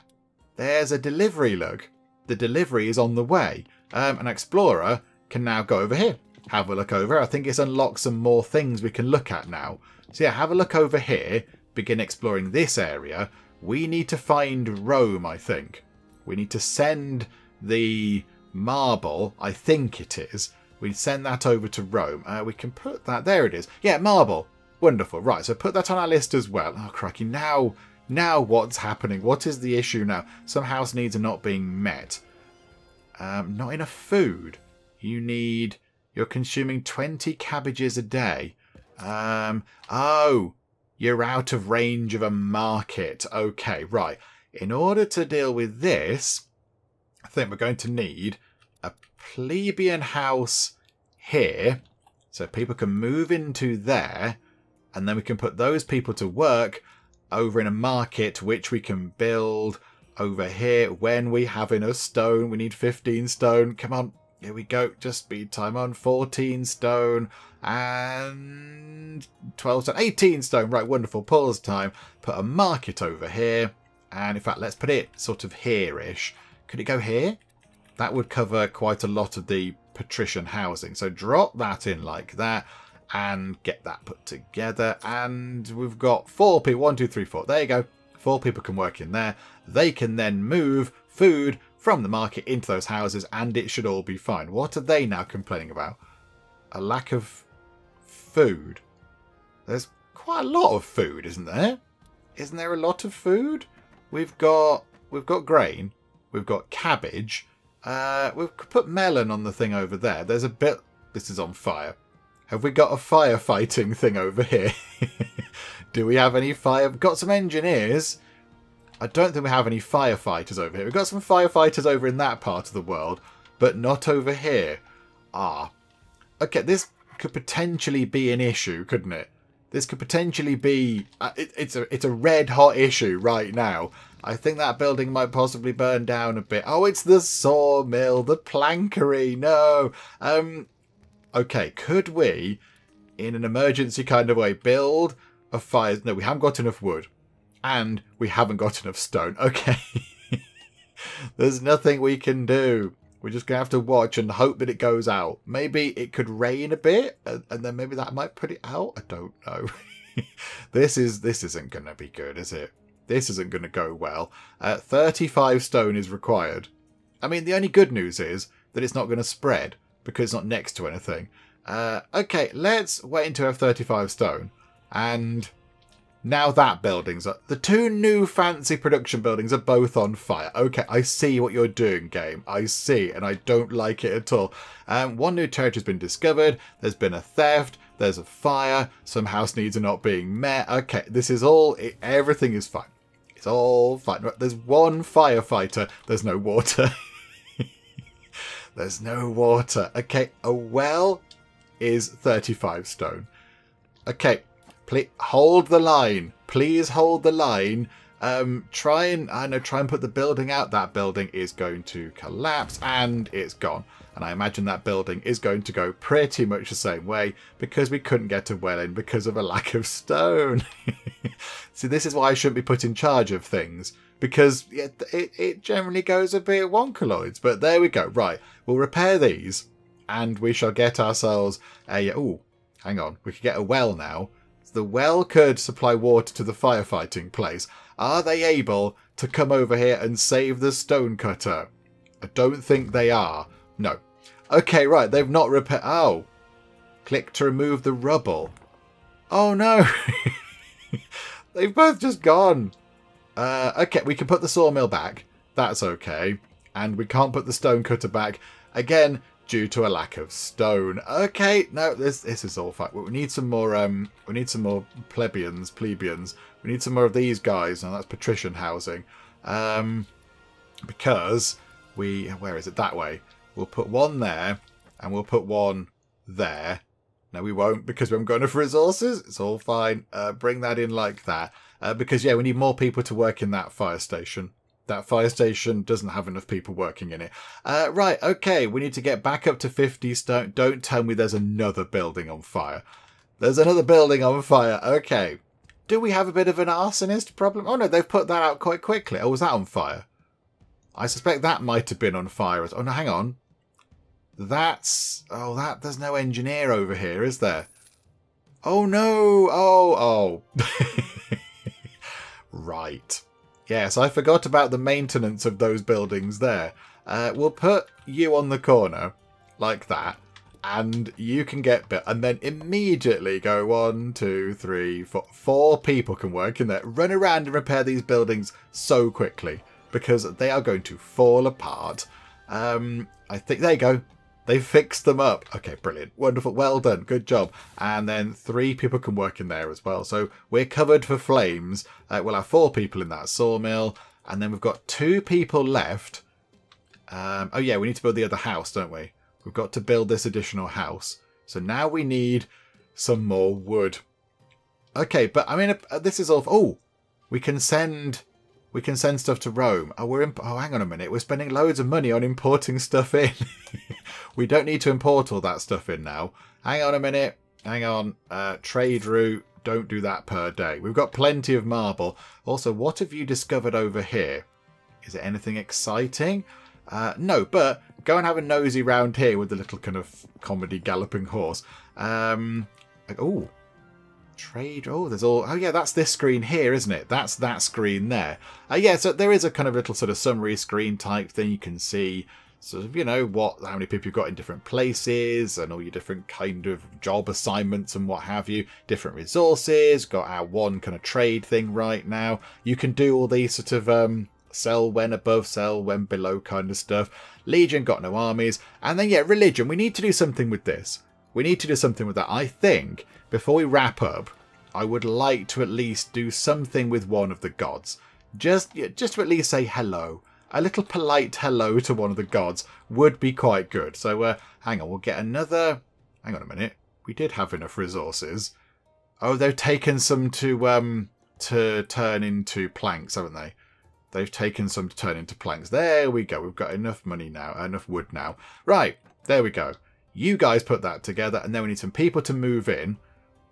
there's a delivery. Look, the delivery is on the way. Um, an explorer can now go over here. Have a look over. I think it's unlocked some more things we can look at now. So yeah, have a look over here. Begin exploring this area. We need to find Rome, I think. We need to send the marble, I think it is. We send that over to Rome. Uh, we can put that, there it is. Yeah, marble. Wonderful. Right, so put that on our list as well. Oh, crikey, now, now what's happening? What is the issue now? Some house needs are not being met. Um, not enough food. You need, you're consuming 20 cabbages a day. Um, oh, you're out of range of a market. Okay, right. In order to deal with this, I think we're going to need plebeian house here. So people can move into there. And then we can put those people to work over in a market, which we can build over here when we have enough stone. We need 15 stone. Come on. Here we go. Just speed time on 14 stone and 12 stone, 18 stone. Right, wonderful. Pause time. Put a market over here. And in fact, let's put it sort of here-ish. Could it go here? That would cover quite a lot of the patrician housing. So drop that in like that and get that put together. And we've got four people. One, two, three, four. There you go. Four people can work in there. They can then move food from the market into those houses and it should all be fine. What are they now complaining about? A lack of food. There's quite a lot of food, isn't there? Isn't there a lot of food? We've got we've got grain. We've got cabbage. Uh, we've put melon on the thing over there. There's a bit... This is on fire. Have we got a firefighting thing over here? <laughs> Do we have any fire... We've got some engineers. I don't think we have any firefighters over here. We've got some firefighters over in that part of the world, but not over here. Ah. Okay, this could potentially be an issue, couldn't it? This could potentially be... Uh, it, it's, a, it's a red hot issue right now. I think that building might possibly burn down a bit. Oh, it's the sawmill, the plankery. No. Um. Okay, could we, in an emergency kind of way, build a fire? No, we haven't got enough wood. And we haven't got enough stone. <laughs> Okay. There's nothing we can do. We're just going to have to watch and hope that it goes out. Maybe it could rain a bit, and, and then maybe that might put it out. I don't know. <laughs> this is this isn't going to be good, is it? This isn't going to go well. Uh, 35 stone is required. I mean, the only good news is that it's not going to spread because it's not next to anything. Uh, okay, let's wait until we have 35 stone. And now that building's up. The two new fancy production buildings are both on fire. Okay, I see what you're doing, game. I see, and I don't like it at all. Um, one new territory's been discovered. There's been a theft. There's a fire. Some house needs are not being met. Okay, this is all... It, everything is fine. It's all fine. There's one firefighter. There's no water. <laughs> There's no water. Okay, a well is 35 stone. Okay, please hold the line. Please hold the line. Um, try and, I know, try and put the building out. That building is going to collapse and it's gone. And I imagine that building is going to go pretty much the same way because we couldn't get a well in because of a <laughs> lack of stone. <laughs> See, this is why I shouldn't be put in charge of things because it, it, it generally goes a bit wonkaloids. But there we go. Right, we'll repair these and we shall get ourselves a... Oh, hang on. We could get a well now. The well could supply water to the firefighting place. Are they able to come over here and save the stonecutter? I don't think they are. No. Okay, right, they've not repaired... Oh. Click to remove the rubble. Oh, no. <laughs> they've both just gone. Uh, okay, we can put the sawmill back. That's okay. And we can't put the stone cutter back. Again, due to a lack of stone. Okay, no, this this is all fine. We need some more um we need some more plebeians, plebeians. We need some more of these guys. and that's patrician housing. Um because we where is it? That way. We'll put one there and we'll put one there. No, we won't because we haven't got enough resources. It's all fine. Uh, bring that in like that. Uh, because, yeah, we need more people to work in that fire station. That fire station doesn't have enough people working in it. Uh, right, okay, we need to get back up to 50 stone. Don't tell me there's another building on fire. There's another building on fire. Okay. Do we have a bit of an arsonist problem? Oh no, they've put that out quite quickly. Oh, was that on fire? I suspect that might have been on fire. Oh no, hang on. That's... Oh, that... There's no engineer over here, is there? Oh no! Oh, oh. <laughs> right. Yes, I forgot about the maintenance of those buildings there. Uh, we'll put you on the corner, like that, and you can get bit, and then immediately go one, two, three, four. Four people can work in there. Run around and repair these buildings so quickly because they are going to fall apart. Um, I think there you go. They fixed them up. Okay, brilliant. Wonderful. Well done. Good job. And then three people can work in there as well. So we're covered for flames. Uh, we'll have four people in that sawmill. And then we've got two people left. Um, oh, yeah, we need to build the other house, don't we? We've got to build this additional house. So now we need some more wood. Okay, but I mean, uh, this is all... Oh, we can send... We can send stuff to Rome. Oh, we're imp- oh, hang on a minute. We're spending loads of money on importing stuff in. <laughs> we don't need to import all that stuff in now. Hang on a minute. Hang on. Uh, trade route. Don't do that per day. We've got plenty of marble. Also, what have you discovered over here? Is it anything exciting? Uh, no, but go and have a nosy round here with the little kind of comedy galloping horse. Um, oh, trade. Oh, there's all. Oh, yeah, that's this screen here, isn't it? That's that screen there. Uh, yeah, so there is a kind of little sort of summary screen type thing. You can see sort of, you know, what, how many people you've got in different places and all your different kind of job assignments and what have you, different resources, got our one kind of trade thing right now. You can do all these sort of, um, sell when above, sell when below kind of stuff. Legion got no armies. And then, yeah, religion. We need to do something with this. We need to do something with that. I think, before we wrap up, I would like to at least do something with one of the gods. Just, just to at least say hello a little polite hello to one of the gods would be quite good. So, uh, hang on, we'll get another... Hang on a minute. We did have enough resources. Oh, they've taken some to, um, to turn into planks, haven't they? They've taken some to turn into planks. There we go. We've got enough money now, enough wood now. Right, there we go. You guys put that together, and then we need some people to move in.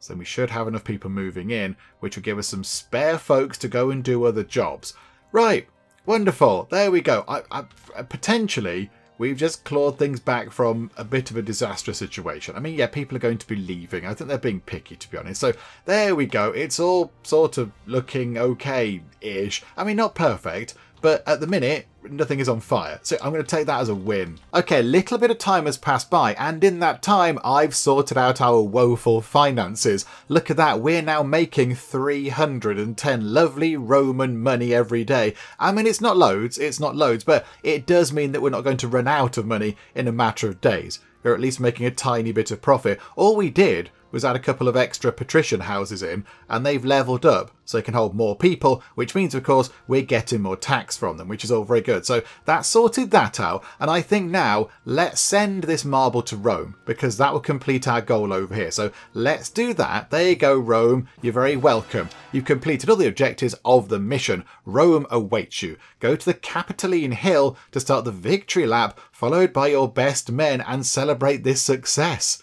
So we should have enough people moving in, which will give us some spare folks to go and do other jobs. Right, Wonderful. There we go. I, I, potentially, we've just clawed things back from a bit of a disastrous situation. I mean, yeah, people are going to be leaving. I think they're being picky, to be honest. So there we go. It's all sort of looking okay-ish. I mean, not perfect, but at the minute, nothing is on fire. So I'm going to take that as a win. Okay, a little bit of time has passed by, and in that time, I've sorted out our woeful finances. Look at that, we're now making 310 lovely Roman money every day. I mean, it's not loads, it's not loads, but it does mean that we're not going to run out of money in a matter of days. We're at least making a tiny bit of profit. All we did was add a couple of extra patrician houses in, and they've levelled up so they can hold more people, which means, of course, we're getting more tax from them, which is all very good. So that sorted that out, and I think now let's send this marble to Rome, because that will complete our goal over here. So let's do that. There you go, Rome. You're very welcome. You've completed all the objectives of the mission. Rome awaits you. Go to the Capitoline Hill to start the victory lap, followed by your best men, and celebrate this success.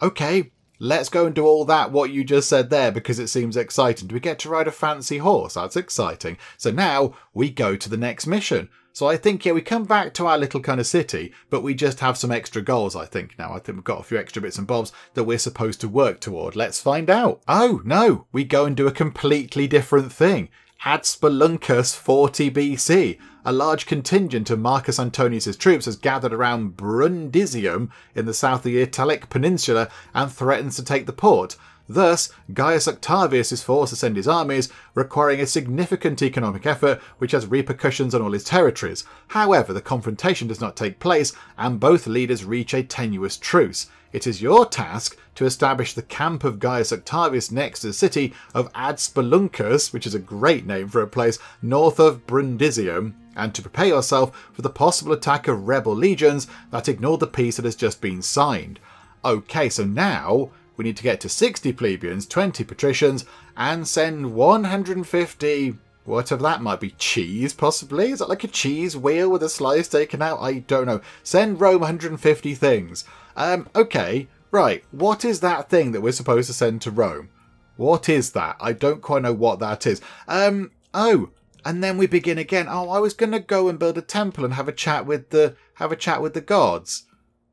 Okay, Let's go and do all that, what you just said there, because it seems exciting. Do we get to ride a fancy horse? That's exciting. So now we go to the next mission. So I think, yeah, we come back to our little kind of city, but we just have some extra goals, I think, now. I think we've got a few extra bits and bobs that we're supposed to work toward. Let's find out. Oh, no, we go and do a completely different thing. Ad Speluncus 40 BC. A large contingent of Marcus Antonius's troops has gathered around Brundisium in the south of the Italic peninsula and threatens to take the port. Thus, Gaius Octavius is forced to send his armies, requiring a significant economic effort which has repercussions on all his territories. However, the confrontation does not take place, and both leaders reach a tenuous truce. It is your task to establish the camp of Gaius Octavius next to the city of Ad Speluncus, which is a great name for a place north of Brundisium, and to prepare yourself for the possible attack of rebel legions that ignored the peace that has just been signed. Okay, so now we need to get to 60 plebeians, 20 patricians, and send 150 whatever that might be. Cheese, possibly? Is that like a cheese wheel with a slice taken out? I don't know. Send Rome 150 things. Um, okay, right. What is that thing that we're supposed to send to Rome? What is that? I don't quite know what that is. Um, oh, and then we begin again. Oh, I was going to go and build a temple and have a chat with the have a chat with the gods.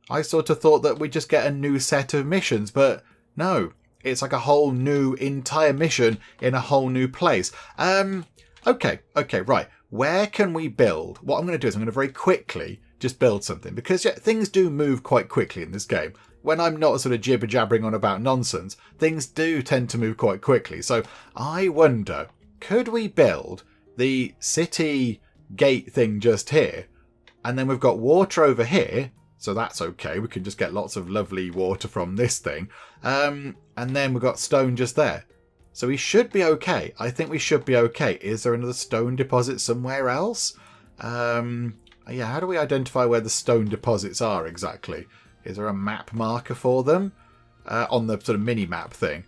I sort of thought that we'd just get a new set of missions, but no, it's like a whole new entire mission in a whole new place. Um, okay, okay, right. Where can we build? What I'm going to do is I'm going to very quickly just build something because yeah, things do move quite quickly in this game. When I'm not sort of jibber jabbering on about nonsense, things do tend to move quite quickly. So I wonder, could we build the city gate thing just here? And then we've got water over here so that's okay. We can just get lots of lovely water from this thing. Um, and then we've got stone just there. So we should be okay. I think we should be okay. Is there another stone deposit somewhere else? Um, yeah, how do we identify where the stone deposits are exactly? Is there a map marker for them? Uh, on the sort of mini-map thing.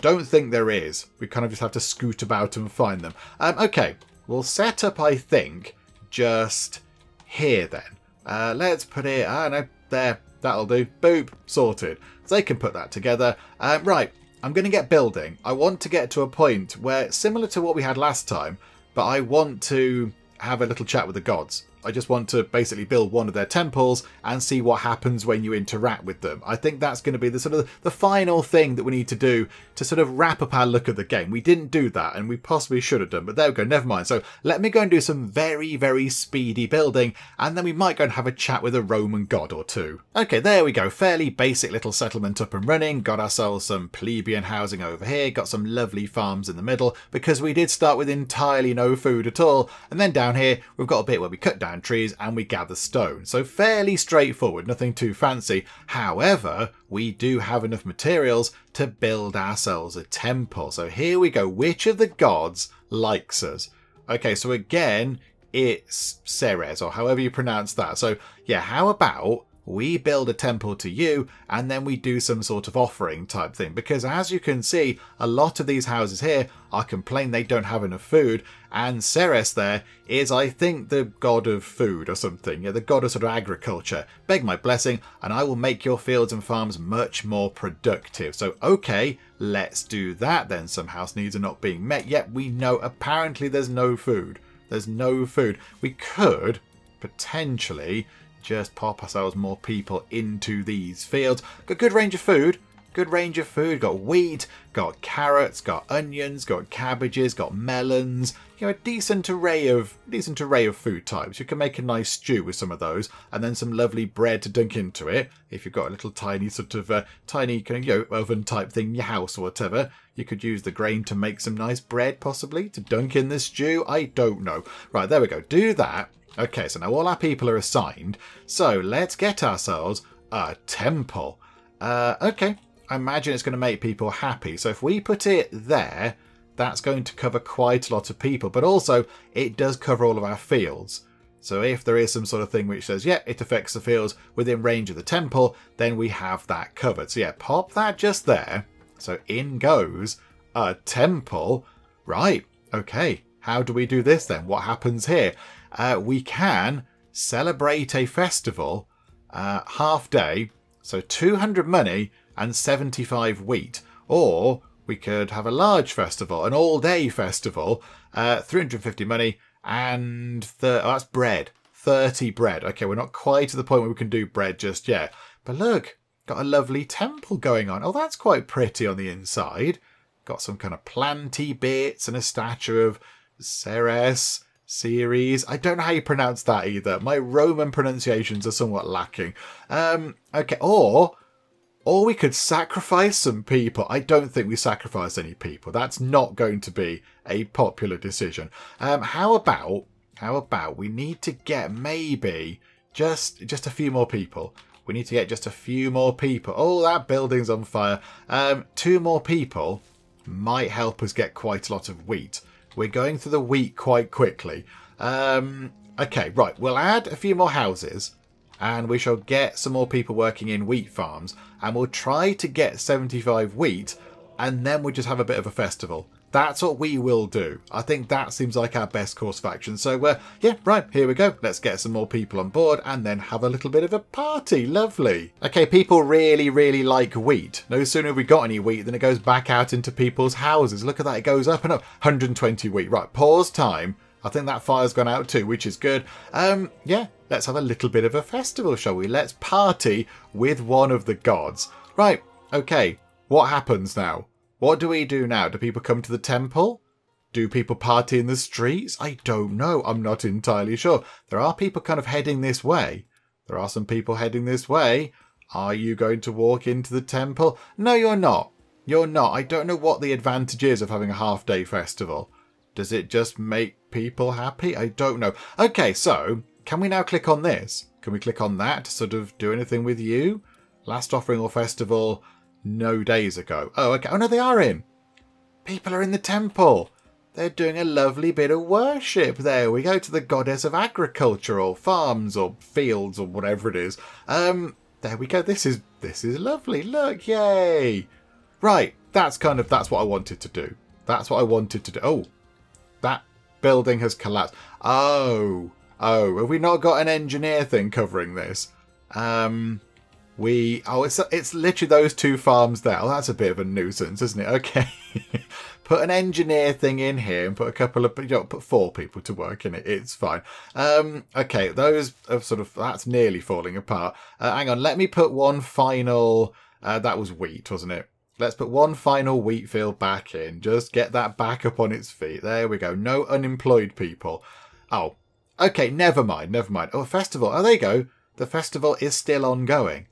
Don't think there is. We kind of just have to scoot about and find them. Um, okay, we'll set up, I think, just here then. Uh, let's put it, I know, there, that'll do. Boop, sorted. So they can put that together. Um, right, I'm going to get building. I want to get to a point where, similar to what we had last time, but I want to have a little chat with the gods. I just want to basically build one of their temples and see what happens when you interact with them. I think that's going to be the sort of the final thing that we need to do to sort of wrap up our look at the game. We didn't do that and we possibly should have done, but there we go, never mind. So let me go and do some very, very speedy building and then we might go and have a chat with a Roman god or two. Okay, there we go. Fairly basic little settlement up and running. Got ourselves some plebeian housing over here. Got some lovely farms in the middle because we did start with entirely no food at all. And then down here, we've got a bit where we cut down trees and we gather stone. So fairly straightforward, nothing too fancy. However, we do have enough materials to build ourselves a temple. So here we go. Which of the gods likes us? Okay, so again, it's Ceres, or however you pronounce that. So yeah, how about we build a temple to you and then we do some sort of offering type thing. Because as you can see, a lot of these houses here are complaining they don't have enough food. And Ceres there is, I think, the god of food or something. Yeah, the god of sort of agriculture. Beg my blessing and I will make your fields and farms much more productive. So, okay, let's do that then. Some house needs are not being met yet. We know apparently there's no food. There's no food. We could potentially just pop ourselves more people into these fields. Got good range of food. Good range of food. Got wheat, got carrots, got onions, got cabbages, got melons. You know, a decent array of decent array of food types. You can make a nice stew with some of those, and then some lovely bread to dunk into it. If you've got a little tiny sort of uh, tiny kind of you know, oven type thing in your house or whatever, you could use the grain to make some nice bread, possibly to dunk in the stew. I don't know. Right, there we go. Do that. Okay, so now all our people are assigned. So let's get ourselves a temple. Uh, okay, I imagine it's going to make people happy. So if we put it there, that's going to cover quite a lot of people. But also, it does cover all of our fields. So if there is some sort of thing which says, yeah, it affects the fields within range of the temple, then we have that covered. So yeah, pop that just there. So in goes a temple. Right, okay. How do we do this then? What happens here? uh, we can celebrate a festival uh, half day, so 200 money and 75 wheat. Or we could have a large festival, an all day festival, uh, 350 money and oh, that's bread. 30 bread. Okay, we're not quite to the point where we can do bread just yet. But look, got a lovely temple going on. Oh, that's quite pretty on the inside. Got some kind of planty bits and a statue of Ceres, Ceres. I don't know how you pronounce that either. My Roman pronunciations are somewhat lacking. Um, okay, or or we could sacrifice some people. I don't think we sacrifice any people. That's not going to be a popular decision. Um, how about how about we need to get maybe just just a few more people. We need to get just a few more people. Oh, that building's on fire. Um, two more people might help us get quite a lot of wheat. We're going through the wheat quite quickly. Um, okay, right. We'll add a few more houses and we shall get some more people working in wheat farms and we'll try to get 75 wheat and then we'll just have a bit of a festival. That's what we will do. I think that seems like our best course of action. So, uh, yeah, right, here we go. Let's get some more people on board and then have a little bit of a party. Lovely. Okay, people really, really like wheat. No sooner have we got any wheat than it goes back out into people's houses. Look at that, it goes up and up. 120 wheat. Right, pause time. I think that fire's gone out too, which is good. Um, yeah, let's have a little bit of a festival, shall we? Let's party with one of the gods. Right, okay, what happens now? What do we do now? Do people come to the temple? Do people party in the streets? I don't know. I'm not entirely sure. There are people kind of heading this way. There are some people heading this way. Are you going to walk into the temple? No, you're not. You're not. I don't know what the advantage is of having a half day festival. Does it just make people happy? I don't know. Okay, so can we now click on this? Can we click on that to sort of do anything with you? Last offering or festival no days ago. Oh, okay. Oh, no, they are in. People are in the temple. They're doing a lovely bit of worship there. We go to the goddess of agriculture or farms or fields or whatever it is. Um, there we go. This is this is lovely. Look, yay! Right, that's kind of that's what I wanted to do. That's what I wanted to do. Oh, building has collapsed. Oh, oh, have we not got an engineer thing covering this? Um, we oh, it's it's literally those two farms there. Oh, that's a bit of a nuisance, isn't it? <laughs> Okay, put an engineer thing in here and put a couple of you know, put four people to work in it. It's fine. Um, okay, those are sort of that's nearly falling apart. Uh, hang on, let me put one final. Uh, that was wheat, wasn't it? Let's put one final wheat field back in. Just get that back up on its feet. There we go. No unemployed people. Oh, okay. Never mind. Never mind. Oh, festival. Oh, there you go. The festival is still ongoing.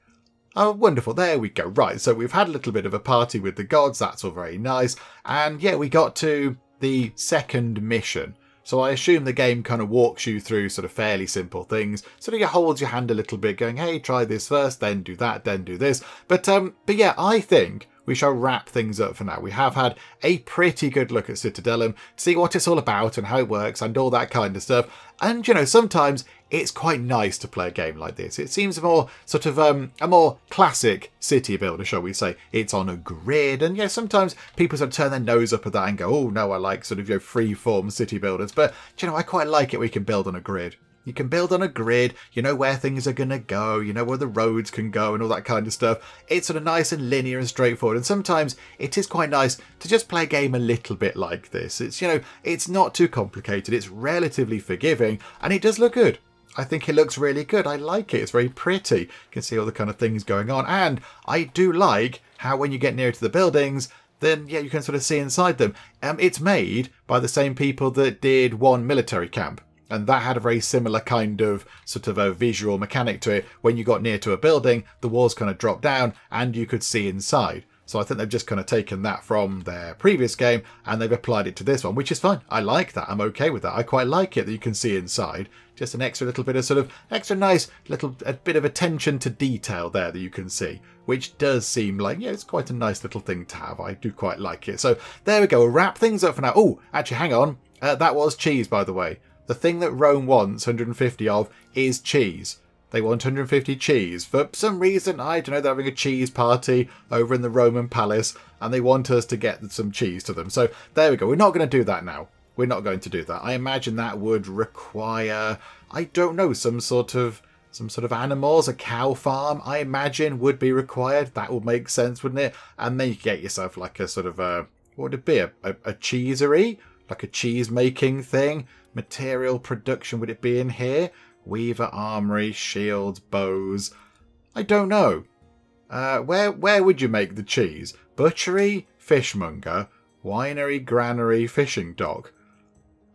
Oh, wonderful. There we go. Right, so we've had a little bit of a party with the gods. That's all very nice. And yeah, we got to the second mission. So I assume the game kind of walks you through sort of fairly simple things. Sort of holds your hand a little bit going, hey, try this first, then do that, then do this. But um, but yeah, I think we shall wrap things up for now. We have had a pretty good look at Citadelum, see what it's all about and how it works and all that kind of stuff. And, you know, sometimes it's quite nice to play a game like this. It seems more sort of um, a more classic city builder, shall we say. It's on a grid, and yeah, sometimes people sort of turn their nose up at that and go, "Oh no, I like sort of you know free form city builders." But you know, I quite like it. We can build on a grid. You can build on a grid, you know where things are going to go, you know where the roads can go and all that kind of stuff. It's sort of nice and linear and straightforward. And sometimes it is quite nice to just play a game a little bit like this. It's, you know, it's not too complicated, it's relatively forgiving, and it does look good. I think it looks really good. I like it. It's very pretty. You can see all the kind of things going on. And I do like how when you get near to the buildings, then yeah, you can sort of see inside them. Um, it's made by the same people that did one military camp and that had a very similar kind of sort of a visual mechanic to it. When you got near to a building, the walls kind of dropped down and you could see inside. So I think they've just kind of taken that from their previous game and they've applied it to this one, which is fine. I like that. I'm okay with that. I quite like it that you can see inside. Just an extra little bit of sort of extra nice little a bit of attention to detail there that you can see, which does seem like yeah, it's quite a nice little thing to have. I do quite like it. So there we go. We'll wrap things up for now. Oh, actually, hang on. Uh, that was cheese, by the way. The thing that Rome wants 150 of is cheese. They want 150 cheese. For some reason, I don't know, they're having a cheese party over in the Roman palace and they want us to get some cheese to them. So there we go. We're not going to do that now. We're not going to do that. I imagine that would require, I don't know, some sort of some sort of animals, a cow farm, I imagine would be required. That would make sense, wouldn't it? And then you get yourself like a sort of a, what would it be, a, a, a cheesery? Like a cheese making thing? Material production, would it be in here? Weaver armory, shields, bows. I don't know. Uh, where where would you make the cheese? Butchery, fishmonger, winery, granary, fishing dock.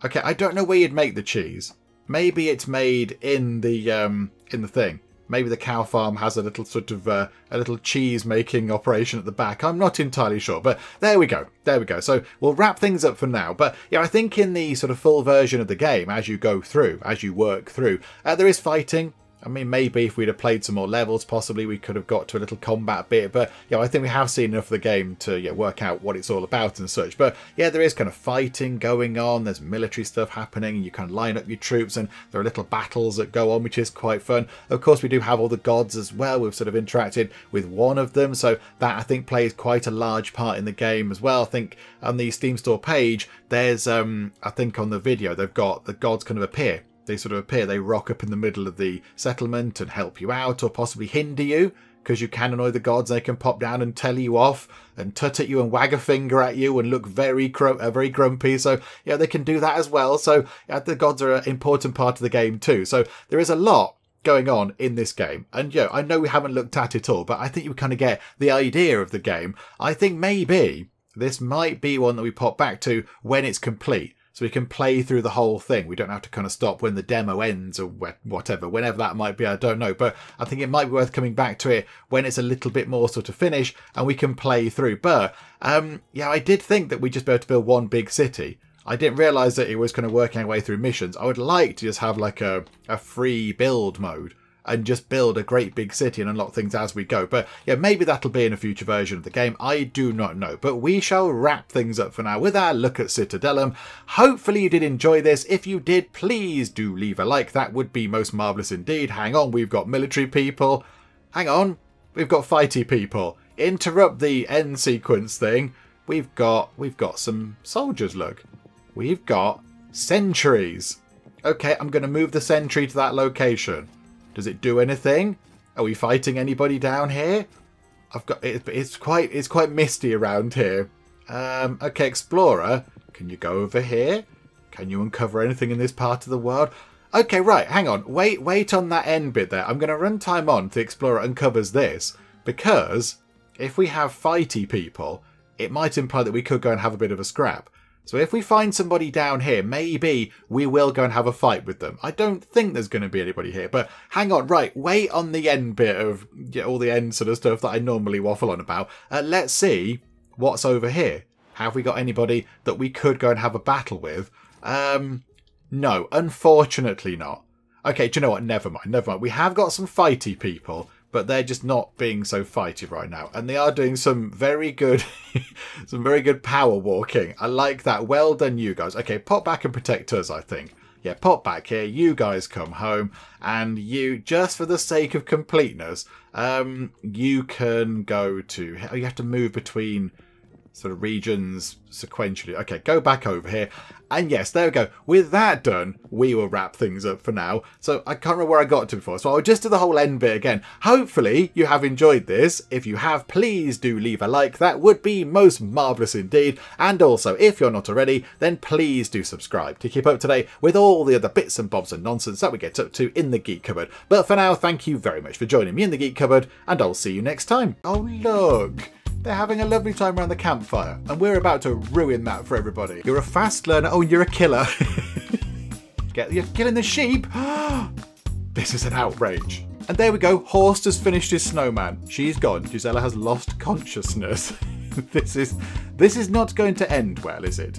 Okay, I don't know where you'd make the cheese. Maybe it's made in the um, in the thing. Maybe the cow farm has a little sort of uh, a little cheese making operation at the back. I'm not entirely sure, but there we go. There we go. So we'll wrap things up for now. But yeah, I think in the sort of full version of the game, as you go through, as you work through, uh, there is fighting. I mean, maybe if we'd have played some more levels, possibly we could have got to a little combat bit. But yeah, I think we have seen enough of the game to yeah, work out what it's all about and such. But yeah, there is kind of fighting going on. There's military stuff happening. You kind of line up your troops, and there are little battles that go on, which is quite fun. Of course, we do have all the gods as well. We've sort of interacted with one of them, so that I think plays quite a large part in the game as well. I think on the Steam Store page, there's um, I think on the video they've got the gods kind of appear they sort of appear, they rock up in the middle of the settlement and help you out or possibly hinder you because you can annoy the gods. They can pop down and tell you off and tut at you and wag a finger at you and look very uh, very grumpy. So yeah, they can do that as well. So yeah, the gods are an important part of the game too. So there is a lot going on in this game. And yeah, I know we haven't looked at it all, but I think you kind of get the idea of the game. I think maybe this might be one that we pop back to when it's complete so we can play through the whole thing. We don't have to kind of stop when the demo ends or whatever, whenever that might be, I don't know. But I think it might be worth coming back to it when it's a little bit more sort of finished and we can play through. But um, yeah, I did think that we'd just be able to build one big city. I didn't realise that it was kind of working our way through missions. I would like to just have like a, a free build mode and just build a great big city and unlock things as we go. But yeah, maybe that'll be in a future version of the game. I do not know. But we shall wrap things up for now with our look at Citadelum. Hopefully you did enjoy this. If you did, please do leave a like. That would be most marvellous indeed. Hang on, we've got military people. Hang on, we've got fighty people. Interrupt the end sequence thing. We've got we've got some soldiers, look. We've got sentries. Okay, I'm going to move the sentry to that location. Does it do anything? Are we fighting anybody down here? I've got it, it's quite it's quite misty around here. Um, okay, explorer, can you go over here? Can you uncover anything in this part of the world? Okay, right, hang on. Wait, wait on that end bit there. I'm going to run time on the explorer uncovers this because if we have fighty people, it might imply that we could go and have a bit of a scrap. So if we find somebody down here, maybe we will go and have a fight with them. I don't think there's going to be anybody here, but hang on, right, wait on the end bit of yeah, all the end sort of stuff that I normally waffle on about. Uh, let's see what's over here. Have we got anybody that we could go and have a battle with? Um, no, unfortunately not. Okay, do you know what? Never mind, never mind. We have got some fighty people, but they're just not being so fighty right now. And they are doing some very good, <laughs> some very good power walking. I like that. Well done, you guys. Okay, pop back and protect us, I think. Yeah, pop back here. You guys come home. And you, just for the sake of completeness, um, you can go to, you have to move between sort of regions sequentially. Okay, go back over here. And yes, there we go. With that done, we will wrap things up for now. So I can't remember where I got to before, so I'll just do the whole end bit again. Hopefully you have enjoyed this. If you have, please do leave a like. That would be most marvellous indeed. And also, if you're not already, then please do subscribe to keep up to date with all the other bits and bobs and nonsense that we get up to in the Geek Cupboard. But for now, thank you very much for joining me in the Geek Cupboard, and I'll see you next time. Oh, look! They're having a lovely time around the campfire, and we're about to ruin that for everybody. You're a fast learner. Oh, you're a killer. <laughs> Get, you're killing the sheep. <gasps> this is an outrage. And there we go. Horst has finished his snowman. She's gone. Gisela has lost consciousness. <laughs> this is this is not going to end well, is it?